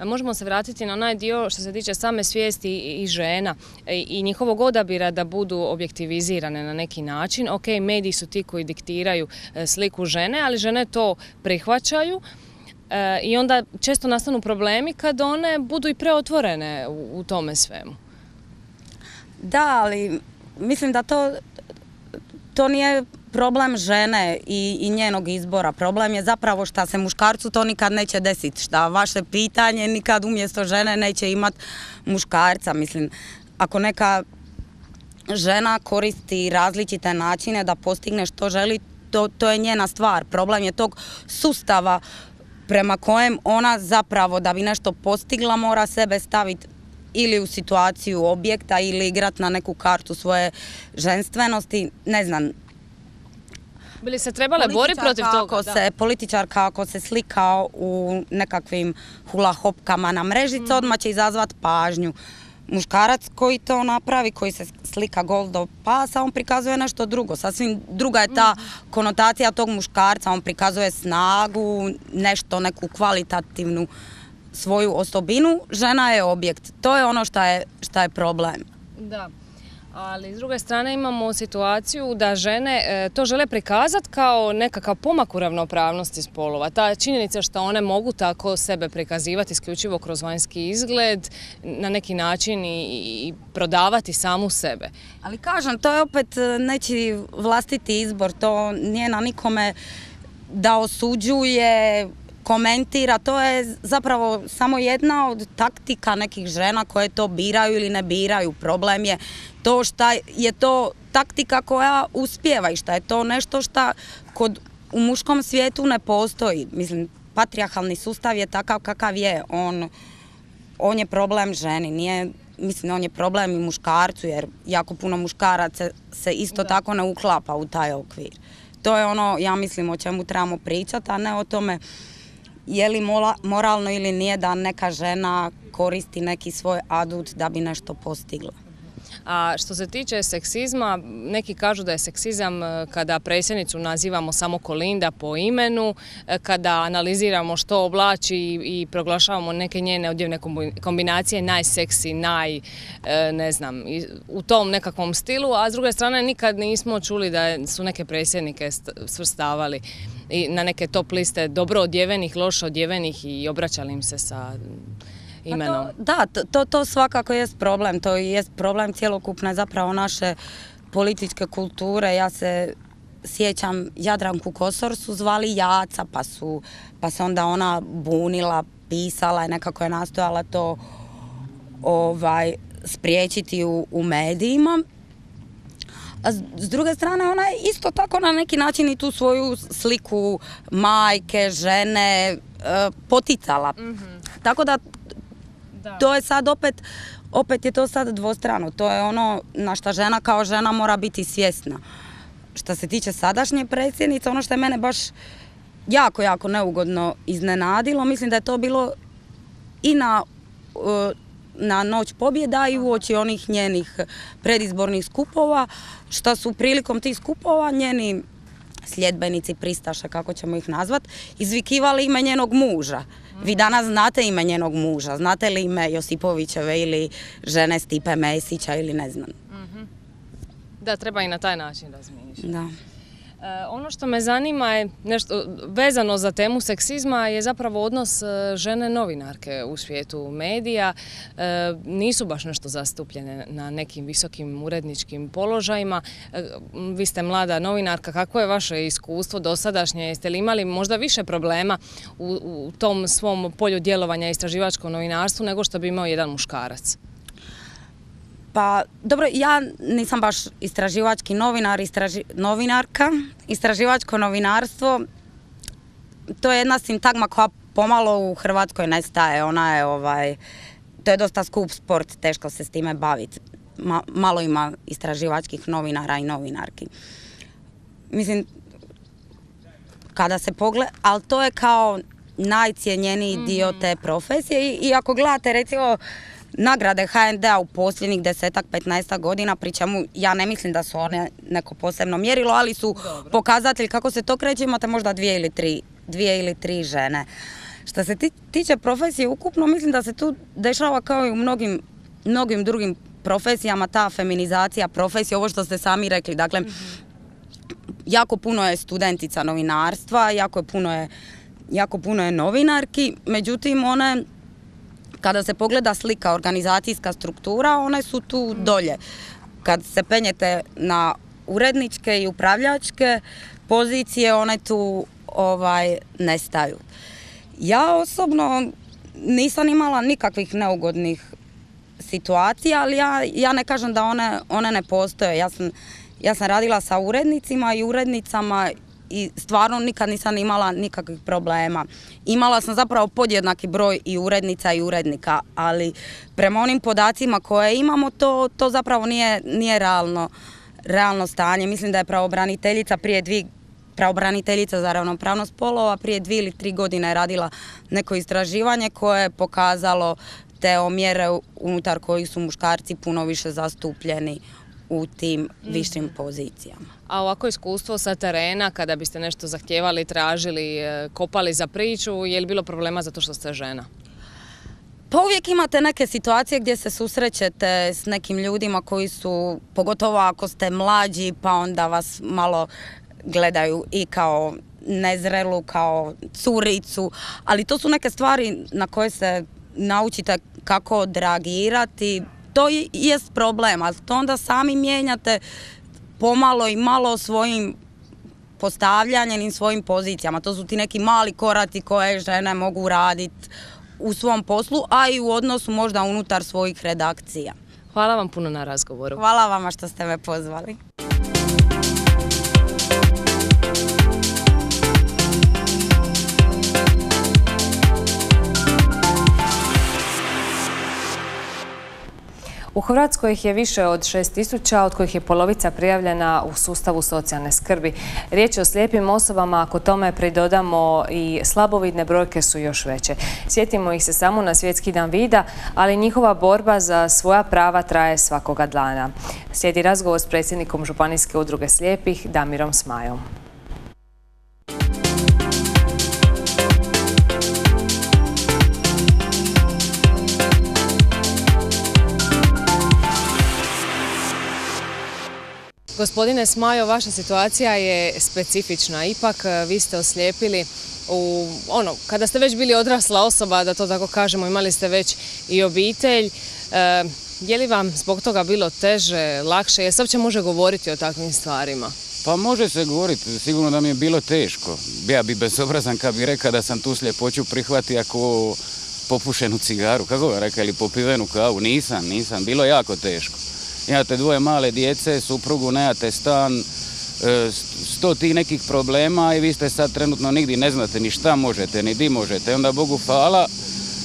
Možemo se vratiti na onaj dio što se tiče same svijesti i- žena i, i njihovog odabira da budu objektivizirane na neki način. Ok, mediji su ti koji diktiraju e, sliku žene, ali žene to prihvaćaju. E, I onda često nastanu problemi kad one budu i preotvorene u tome svemu. Da, ali mislim da to, to nije problem žene i, njenog izbora. Problem je zapravo što se muškarcu to nikad neće desiti. Šta vaše pitanje nikad umjesto žene neće imat muškarca. Mislim, ako neka žena koristi različite načine da postigne što želi, to, to je njena stvar. Problem je tog sustava prema kojem ona zapravo da bi nešto postigla mora sebe staviti ili u situaciju objekta ili igrat na neku kartu svoje ženstvenosti. Ne znam, Bili se trebale boriti protiv toga? Da. se, političarka ako se slika u nekakvim hula hopkama na mrežice, Mhm. odmah će izazvat pažnju. Muškarac koji to napravi, koji se slika gol do pasa, on prikazuje nešto drugo. Sasvim druga je ta Mhm. konotacija tog muškarca. On prikazuje snagu, nešto, neku kvalitativnu svoju osobinu. Žena je objekt. To je ono šta je, šta je problem. Da. Ali s druge strane imamo situaciju da žene e, to žele prikazati kao nekakav pomak u ravnopravnosti spolova. Ta činjenica što one mogu tako sebe prikazivati isključivo kroz vanjski izgled, na neki način i, prodavati samu sebe. Ali kažem, to je opet e, nečiji vlastiti izbor, to nije na nikome da osuđuje, komentira, to je zapravo samo jedna od taktika nekih žena koje to biraju ili ne biraju. Problem je to šta je to taktika koja uspjeva i šta je to nešto šta kod u muškom svijetu ne postoji. Mislim, patrijarhalni sustav je takav kakav je. On on je problem ženi, nije, mislim, on je problem i muškarcu, jer jako puno muškaraca se isto tako ne uklapa u taj okvir. To je ono, ja mislim, o čemu trebamo pričati, a ne o tome je li mola- moralno ili nije da neka žena koristi neki svoj adut da bi nešto postigla. A što se tiče seksizma, neki kažu da je seksizam e, kada predsjednicu nazivamo samo Kolinda po imenu, e, kada analiziramo što oblači i, proglašavamo neke njene odjevne kombi- kombinacije najseksi, naj, e, ne znam, u tom nekakvom stilu, a s druge strane nikad nismo čuli da su neke predsjednike st- svrstavali i na neke top liste dobro odjevenih, loše odjevenih i obraćali im se sa imenom. To- da, to- svakako jest problem. To jest problem cjelokupne zapravo naše političke kulture. Ja se sjećam Jadranku Kosor su zvali Jaca, pa, su, pa se onda ona bunila, pisala i nekako je nastojala to ovaj, spriječiti u, u medijima. A s druge strane, ona je isto tako na neki način i tu svoju sliku majke, žene e, poticala. Tako da to je sad opet, opet je to sad dvostrano. To je ono na što žena kao žena mora biti svjesna. Što se tiče sadašnje predsjednice, ono što je mene baš jako, jako neugodno iznenadilo, mislim da je to bilo i na, e, na noć pobjeda i uoči onih njenih predizbornih skupova, što su prilikom tih skupova njeni sljedbenici, pristaše, kako ćemo ih nazvat, izvikivali ime njenog muža. Vi danas znate ime njenog muža, znate li ime Josipovićeve ili žene Stipe Mesića ili ne znam. Da, treba i na taj način razmišljati. Da. Ono što me zanima je nešto vezano za temu seksizma je zapravo odnos e, žene novinarke u svijetu medija. E, nisu baš nešto zastupljene na nekim visokim uredničkim položajima. Vi ste mlada novinarka, kako je vaše iskustvo dosadašnje? Jeste li imali možda više problema u tom svom polju djelovanja istraživačkom novinarstvu nego što bi imao jedan muškarac? Pa, dobro, ja nisam baš istraživački novinar, novinarka. Istraživačko novinarstvo, to je jedna sintagma koja pomalo u Hrvatskoj nestaje. Ona je, ovaj, to je dosta skup sport, teško se s time baviti. malo ima istraživačkih novinara i novinarki. Mislim, kada se pogleda, ali to je kao najcijenjeniji dio mhm. te profesije i, i ako gledate recimo nagrade HND-a u posljednjih desetak, 15 godina, pri čemu ja ne mislim da su one neko posebno mjerilo, ali su pokazatelj kako se to kreće, imate možda dvije ili tri, dvije ili tri žene. Što se tiče profesije ukupno, mislim da se tu dešava kao i u mnogim, mnogim drugim profesijama ta feminizacija profesije, ovo što ste sami rekli, dakle, mhm. jako puno je studentica novinarstva, jako puno je jako puno je novinarki, međutim one kada se pogleda slika, organizacijska struktura, one su tu dolje. Kad se penjete na uredničke i upravljačke pozicije, one tu ovaj, nestaju. Ja osobno nisam imala nikakvih neugodnih situacija, ali ja, ja ne kažem da one, one ne postoje. Ja sam, ja sam radila sa urednicima i urednicama i stvarno nikad nisam imala nikakvih problema. Imala sam zapravo podjednaki broj i urednica i urednika, ali prema onim podacima koje imamo to, to zapravo nije, nije realno, realno stanje. Mislim da je pravobraniteljica prije dvije pravobraniteljica za ravnopravnost polova prije dvije ili tri godine radila neko istraživanje koje je pokazalo te omjere unutar kojih su muškarci puno više zastupljeni u tim mhm. višim pozicijama. A ovako iskustvo sa terena, kada biste nešto zahtjevali, tražili, e, kopali za priču, je li bilo problema zato što ste žena? Pa uvijek imate neke situacije gdje se susrećete s nekim ljudima koji su, pogotovo ako ste mlađi, pa onda vas malo gledaju i kao nezrelu, kao curicu, ali to su neke stvari na koje se naučite kako odreagirati, to jest problem, ali to onda sami mijenjate pomalo i malo svojim postavljanjem i svojim pozicijama. To su ti neki mali korati koje žene mogu raditi u svom poslu, a i u odnosu možda unutar svojih redakcija. Hvala vam puno na razgovoru. Hvala vama što ste me pozvali. U Hrvatskoj ih je više od 6000, od kojih je polovica prijavljena u sustavu socijalne skrbi. Riječ je o slijepim osobama, ako tome pridodamo i slabovidne brojke su još veće. Sjetimo ih se samo na svjetski dan vida, ali njihova borba za svoja prava traje svakoga dana. Slijedi razgovor s predsjednikom Županijske udruge slijepih, Damirom Smajom. Gospodine Smajo, vaša situacija je specifična. Ipak e, vi ste oslijepili u ono, kada ste već bili odrasla osoba, da to tako kažemo, imali ste već i obitelj. E, je li vam zbog toga bilo teže, lakše? Je se uopće može govoriti o takvim stvarima? Pa može se govoriti, sigurno da mi je bilo teško. Ja bi bezobrazan kad bi rekao da sam tu sljepoću prihvati ako popušenu cigaru, kako bi rekao, ili popivenu kavu. Nisam, nisam, bilo jako teško imate dvoje male djece, suprugu, nemate stan, e, sto tih nekih problema i vi ste sad trenutno nigdje ne znate ni šta možete, ni di možete. Onda Bogu hvala,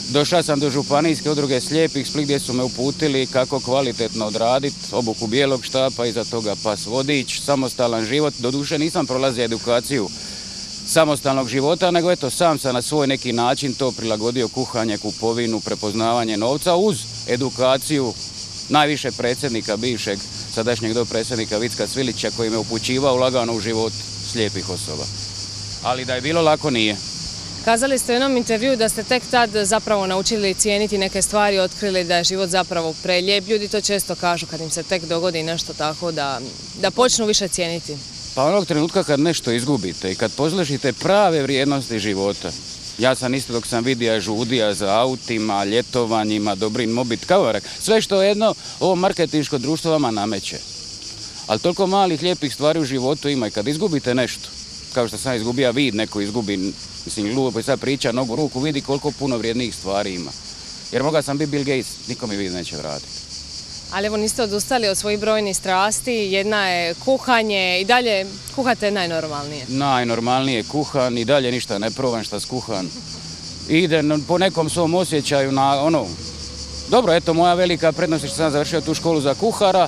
došao sam do županijske udruge slijepih Split gdje su me uputili kako kvalitetno odraditi obuku bijelog štapa, iza toga pas vodič, samostalan život. Doduše nisam prolazio edukaciju samostalnog života, nego eto sam sam na svoj neki način to prilagodio kuhanje, kupovinu, prepoznavanje novca uz edukaciju najviše predsjednika bivšeg sadašnjeg predsjednika Vicka Svilića koji me upućivao lagano u život slijepih osoba. Ali da je bilo lako nije. Kazali ste u jednom intervju da ste tek tad zapravo naučili cijeniti neke stvari, otkrili da je život zapravo prelijep. Ljudi to često kažu kad im se tek dogodi nešto tako da, da počnu više cijeniti. Pa onog trenutka kad nešto izgubite i kad pozlešite prave vrijednosti života, ja sam isto dok sam vidio žudija za autima, ljetovanjima, dobrim mobit, kao sve što jedno ovo marketinško društvo vama nameće. Ali toliko malih lijepih stvari u životu ima i kad izgubite nešto, kao što sam izgubio vid, neko izgubi, mislim, glupo sad priča nogu ruku, vidi koliko puno vrijednijih stvari ima. Jer mogao sam biti Bill Gates, niko mi vid neće vratiti. Ali evo niste odustali od svojih brojnih strasti, jedna je kuhanje i dalje kuhate najnormalnije. Najnormalnije kuhan i dalje ništa ne probam šta skuhan. Ide po nekom svom osjećaju na ono, dobro, eto moja velika prednost je što sam završio tu školu za kuhara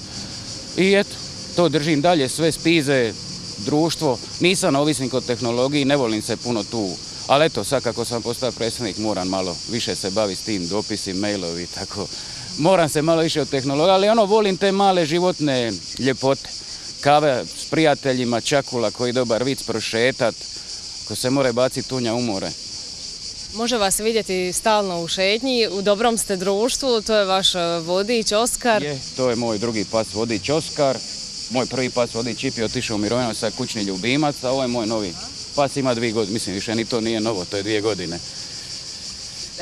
i eto, to držim dalje, sve spize, društvo. Nisam ovisnik od tehnologiji, ne volim se puno tu. Ali eto, sad kako sam postao predsjednik, moram malo više se baviti s tim, dopisi, mailovi, tako. Moram se malo više od tehnologije, ali ono, volim te male životne ljepote. Kave s prijateljima, čakula koji dobar vic prošetat, ko se more baciti tunja u more. Može vas vidjeti stalno u šetnji, u dobrom ste društvu, to je vaš vodič Oskar. Je, to je moj drugi pas vodič Oskar moj prvi pas vodi Čip je otišao u mirovinu sa kućni ljubimac, a ovo je moj novi pas, ima dvije godine, mislim više ni to nije novo, to je dvije godine.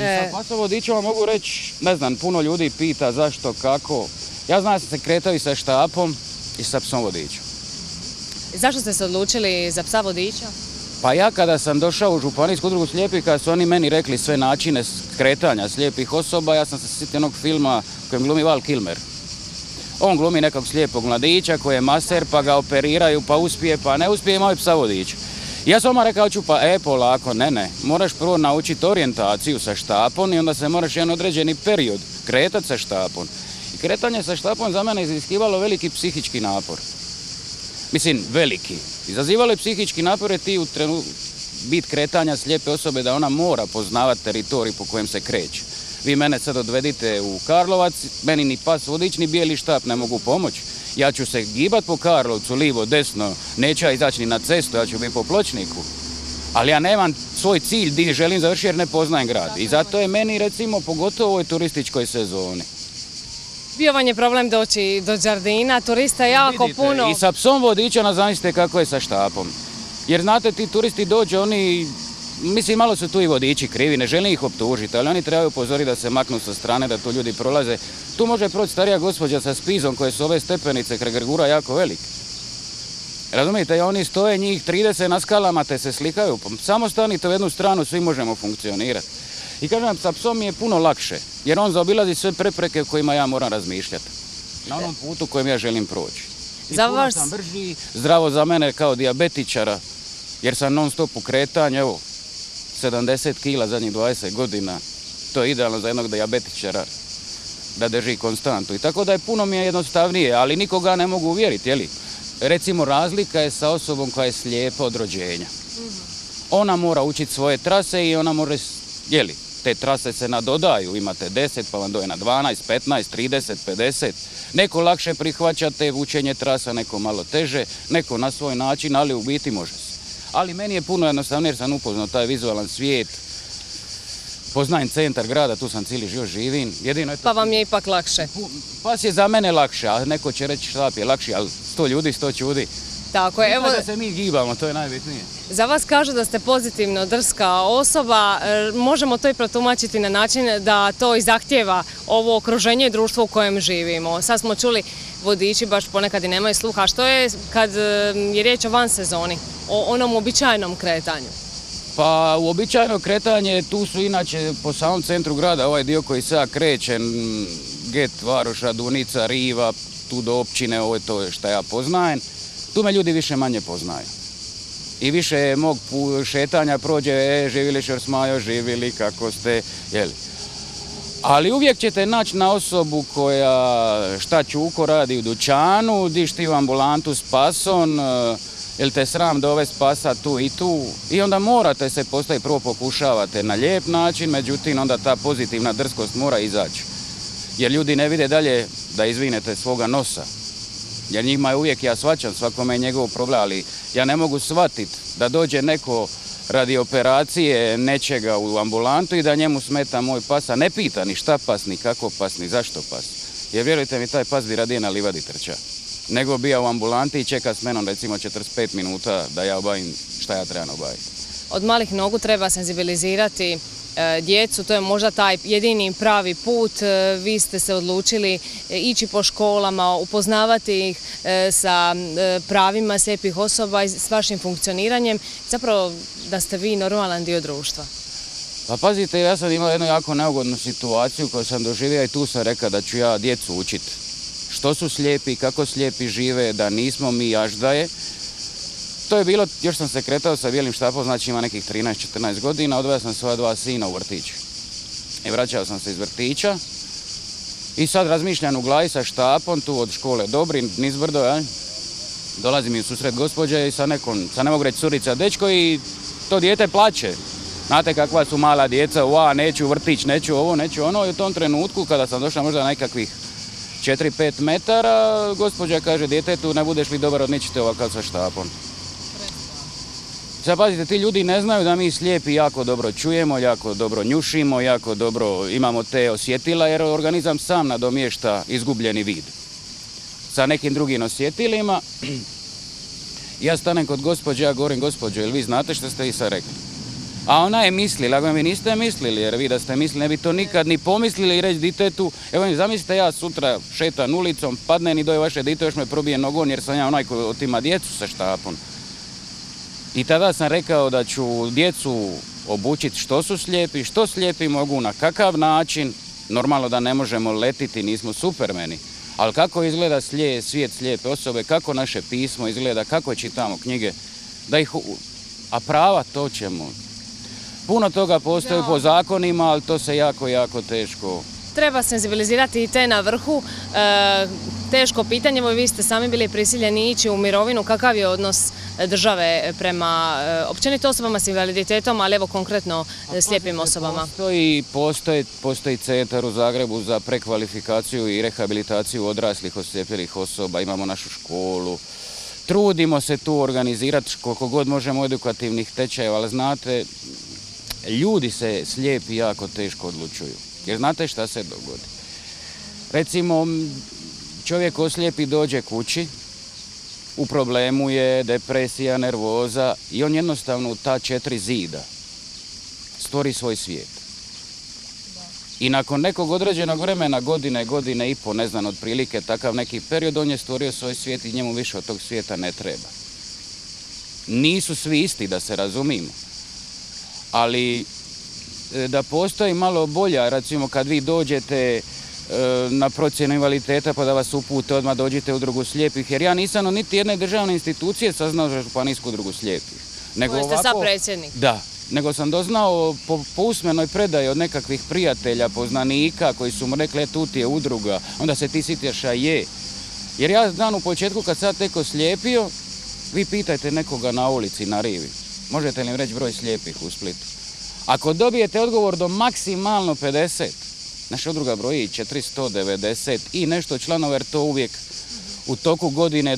E... Sa pasovodičima mogu reći, ne znam, puno ljudi pita zašto, kako. Ja znam da se kretaju sa štapom i sa psom vodičom. Zašto ste se odlučili za psa vodiča? Pa ja kada sam došao u županijsku udrugu slijepih, kada su oni meni rekli sve načine kretanja slijepih osoba, ja sam se sjetio jednog filma kojem glumi Val Kilmer. On glumi nekog slijepog mladića koji je maser pa ga operiraju pa uspije pa ne uspije moj psa vodič. Ja sam rekao ću pa e polako, ne ne, moraš prvo naučiti orijentaciju sa štapom i onda se moraš jedan određeni period kretati sa štapom. I kretanje sa štapom za mene iziskivalo veliki psihički napor. Mislim, veliki. Izazivalo je psihički napor ti u trenu bit kretanja slijepe osobe da ona mora poznavati teritorij po kojem se kreće vi mene sad odvedite u Karlovac, meni ni pas vodič ni bijeli štap ne mogu pomoći. Ja ću se gibat po Karlovcu, livo, desno, neću ja izaći ni na cestu, ja ću biti po pločniku. Ali ja nemam svoj cilj di želim završiti jer ne poznajem grad. I zato je meni recimo pogotovo u ovoj turističkoj sezoni. Bio vam je problem doći do Đardina, turista jako puno. I sa psom vodiča nazamislite kako je sa štapom. Jer znate, ti turisti dođu, oni Mislim, malo su tu i vodiči krivi, ne želim ih optužiti, ali oni trebaju upozoriti da se maknu sa strane, da tu ljudi prolaze. Tu može proći starija gospođa sa spizom koje su ove stepenice Kregregura jako velike. Razumijete, oni stoje njih 30 na skalama te se slikaju, pa samo stanite u jednu stranu, svi možemo funkcionirati. I kažem, sa psom mi je puno lakše, jer on zaobilazi sve prepreke kojima ja moram razmišljati. Na onom putu kojem ja želim proći. I za vas... sam brži, zdravo za mene kao diabetičara, jer sam non stop u kretanju, evo, 70 kila zadnjih 20 godina. To je idealno za jednog diabetičara da drži konstantu. I tako da je puno mi je jednostavnije, ali nikoga ne mogu uvjeriti, jeli? Recimo razlika je sa osobom koja je slijepa od rođenja. Ona mora učiti svoje trase i ona može, jeli, te trase se nadodaju, imate 10 pa vam doje na 12, 15, 30, 50. Neko lakše prihvaća te učenje trasa, neko malo teže, neko na svoj način, ali u biti može se ali meni je puno jednostavnije jer sam upoznao taj vizualan svijet. Poznajem centar grada, tu sam cijeli život živim. Jedino pa vam je ipak lakše? Pas je za mene lakše, a neko će reći štap je lakši, ali sto ljudi, sto čudi. Tako je, evo... Da se mi gibamo, to je najbitnije. Za vas kažu da ste pozitivno drska osoba, e, možemo to i protumačiti na način da to i zahtjeva ovo okruženje i društvo u kojem živimo. Sad smo čuli vodiči baš ponekad i nemaju sluha. Što je kad e, je riječ o van sezoni, o onom običajnom kretanju? Pa u običajno kretanje tu su inače po samom centru grada ovaj dio koji se ja krećem, Get, Varoša, Dunica, Riva, tu do općine, ovo je to što ja poznajem. Tu me ljudi više manje poznaju. I više mog šetanja prođe, e, živili šorsmajo, živili kako ste, jeli. Ali uvijek ćete naći na osobu koja šta čuko radi u dućanu, dišti u ambulantu s pasom, e, jel te sram dovesti pasa tu i tu. I onda morate se postaviti, prvo pokušavate na lijep način, međutim onda ta pozitivna drskost mora izaći. Jer ljudi ne vide dalje da izvinete svoga nosa. Jer njima je uvijek, ja svačam, svakome je njegov problem, ali ja ne mogu shvatiti da dođe neko radi operacije nečega u ambulantu i da njemu smeta moj pas, a ne pita ni šta pas, ni kako pas, ni zašto pas. Jer vjerujte mi, taj pas bi radije na livadi trča. nego bija u ambulanti i čeka s menom recimo 45 minuta da ja obavim šta ja trebam obaviti. Od malih nogu treba senzibilizirati e, djecu, to je možda taj jedini pravi put. E, vi ste se odlučili e, ići po školama, upoznavati ih sa pravima slijepih osoba i s vašim funkcioniranjem, zapravo da ste vi normalan dio društva. Pa pazite, ja sam imao jednu jako neugodnu situaciju koju sam doživio i tu sam rekao da ću ja djecu učiti. Što su slijepi, kako slijepi žive, da nismo mi jaždaje. To je bilo, još sam se kretao sa bijelim štapom, znači ima nekih 13-14 godina, odveo sam svoja dva sina u vrtić. I vraćao sam se iz vrtića. I sad razmišljam u glavi sa štapom, tu od škole Dobri, nizbrdo, ja. Dolazi mi u susret gospođe i sa nekom, sa ne mogu reći curica, dečko i to dijete plaće. Znate kakva su mala djeca, ua, neću vrtić, neću ovo, neću ono. I u tom trenutku, kada sam došla možda nekakvih 4-5 metara, gospođa kaže, djetetu, ne budeš li dobar, odničite ovakav sa štapom. Sad pazite, ti ljudi ne znaju da mi slijepi jako dobro čujemo, jako dobro njušimo, jako dobro imamo te osjetila jer organizam sam nadomješta izgubljeni vid. Sa nekim drugim osjetilima. (clears throat) Ja stanem kod gospođe, ja govorim gospođo, jel vi znate što ste i sad rekli? A ona je mislila, ako vi niste mislili, jer vi da ste mislili ne bi to nikad ni pomislili i reći ditetu, evo mi zamislite ja sutra šetam ulicom, padne ni doje vaše dite, još me probije nogon jer sam ja onaj koji otima djecu sa štapom. I tada sam rekao da ću djecu obučiti što su slijepi, što slijepi mogu, na kakav način. Normalno da ne možemo letiti, nismo supermeni. Ali kako izgleda svijet slijepe osobe, kako naše pismo izgleda, kako čitamo knjige, da ih... A prava to ćemo. Puno toga postoji po zakonima, ali to se jako, jako teško treba senzibilizirati i te na vrhu. E, teško pitanje, vi ste sami bili prisiljeni ići u mirovinu. Kakav je odnos države prema e, općenito osobama s invaliditetom, ali evo konkretno e, slijepim osobama? Postoji, postoji, postoji centar u Zagrebu za prekvalifikaciju i rehabilitaciju odraslih oslijepilih osoba. Imamo našu školu. Trudimo se tu organizirati koliko god možemo edukativnih tečajeva, ali znate, ljudi se slijepi jako teško odlučuju. Jer znate šta se dogodi? Recimo, čovjek oslijepi dođe kući, u problemu je depresija, nervoza i on jednostavno u ta četiri zida stvori svoj svijet. I nakon nekog određenog vremena, godine, godine i po, ne znam, otprilike takav neki period, on je stvorio svoj svijet i njemu više od tog svijeta ne treba. Nisu svi isti, da se razumimo. Ali da postoji malo bolja, recimo kad vi dođete e, na procjenu invaliditeta pa da vas upute, odmah dođete u drugu slijepih, jer ja nisam od niti jedne državne institucije saznao za županijsku udrugu slijepih. Nego ste sad predsjednik? Da, nego sam doznao po, po usmenoj predaji od nekakvih prijatelja, poznanika koji su mu rekli, e, tu ti je udruga, onda se ti sitjaš, a je. Jer ja znam u početku kad sad teko slijepio, vi pitajte nekoga na ulici, na rivi. Možete li reći broj slijepih u Splitu? Ako dobijete odgovor do maksimalno 50, naša udruga broji 490 i nešto članova jer to uvijek u toku godine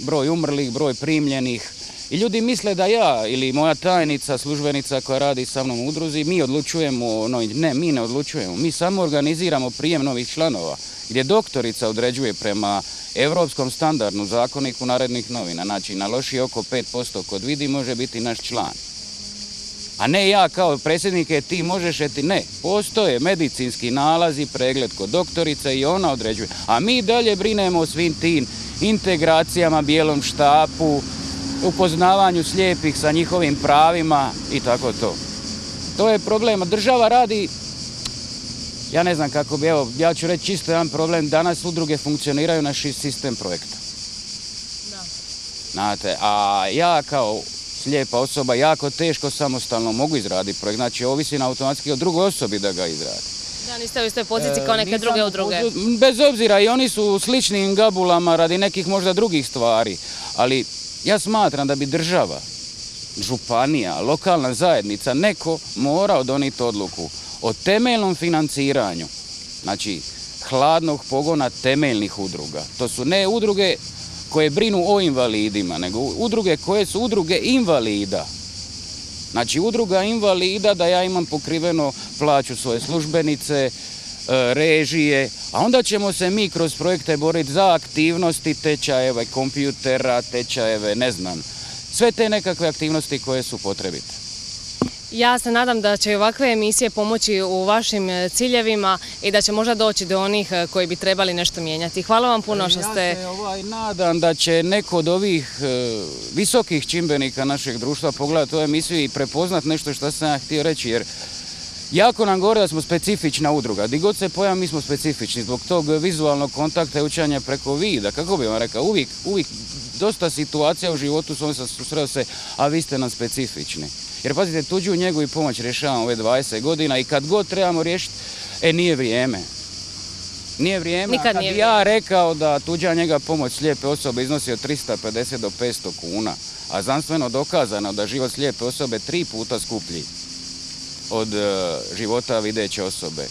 broj umrlih, broj primljenih. I ljudi misle da ja ili moja tajnica, službenica koja radi sa mnom u udruzi, mi odlučujemo, ne, mi ne odlučujemo, mi samo organiziramo prijem novih članova, gdje doktorica određuje prema europskom standardnu zakoniku narednih novina. Znači, na loši oko 5% kod vidi može biti naš član. A ne ja kao predsjednik je ti možeš ti ne. Postoje medicinski nalazi, pregled kod doktorice i ona određuje. A mi dalje brinemo o svim tim integracijama, bijelom štapu, upoznavanju slijepih sa njihovim pravima i tako to. To je problem. Država radi, ja ne znam kako bi, evo, ja ću reći čisto jedan problem. Danas udruge funkcioniraju na sistem projekta. Da. Znate, a ja kao slijepa osoba jako teško samostalno mogu izraditi projekt. Znači, ovisi na automatski o drugoj osobi da ga izradi. Da, niste u istoj poziciji kao neke druge udruge. Bez obzira, i oni su u sličnim gabulama radi nekih možda drugih stvari. Ali ja smatram da bi država, županija, lokalna zajednica, neko mora doniti odluku o temeljnom financiranju. Znači, hladnog pogona temeljnih udruga. To su ne udruge koje brinu o invalidima, nego udruge koje su udruge invalida. Znači udruga invalida da ja imam pokriveno plaću svoje službenice, režije, a onda ćemo se mi kroz projekte boriti za aktivnosti tečajeve kompjutera, tečajeve, ne znam, sve te nekakve aktivnosti koje su potrebite. Ja se nadam da će ovakve emisije pomoći u vašim e, ciljevima i da će možda doći do onih e, koji bi trebali nešto mijenjati. Hvala vam puno što ste... Ja se ovaj, nadam da će neko od ovih e, visokih čimbenika našeg društva pogledati ovu emisiju i prepoznat nešto što sam ja htio reći, jer Jako nam govore da smo specifična udruga. Di god se pojam mi smo specifični. Zbog tog vizualnog kontakta i učanja preko vida. Kako bi vam rekao, uvijek, uvijek dosta situacija u životu s sam susreo se, a vi ste nam specifični. Jer pazite, tuđu njegu i pomoć rješavamo ove 20 godina i kad god trebamo riješiti, e nije vrijeme. Nije vrijeme, Nikad kad nije bi ja rekao da tuđa njega pomoć slijepe osobe iznosi od 350 do 500 kuna, a znanstveno dokazano da život slijepe osobe tri puta skuplji od e, života videće osobe.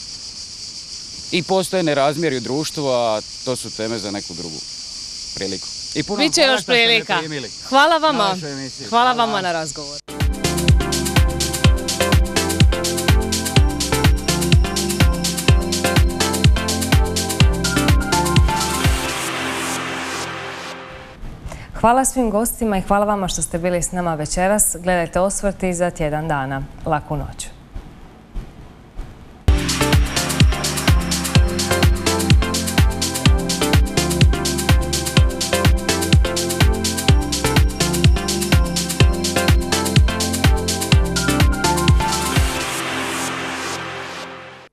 I postoje nerazmjeri u društvu, a to su teme za neku drugu priliku. I puno Biće još prilika. Hvala vama. Hvala Hvala. vama na razgovor. Hvala svim gostima i hvala vama što ste bili s nama večeras. Gledajte osvrti za tjedan dana. Laku noć.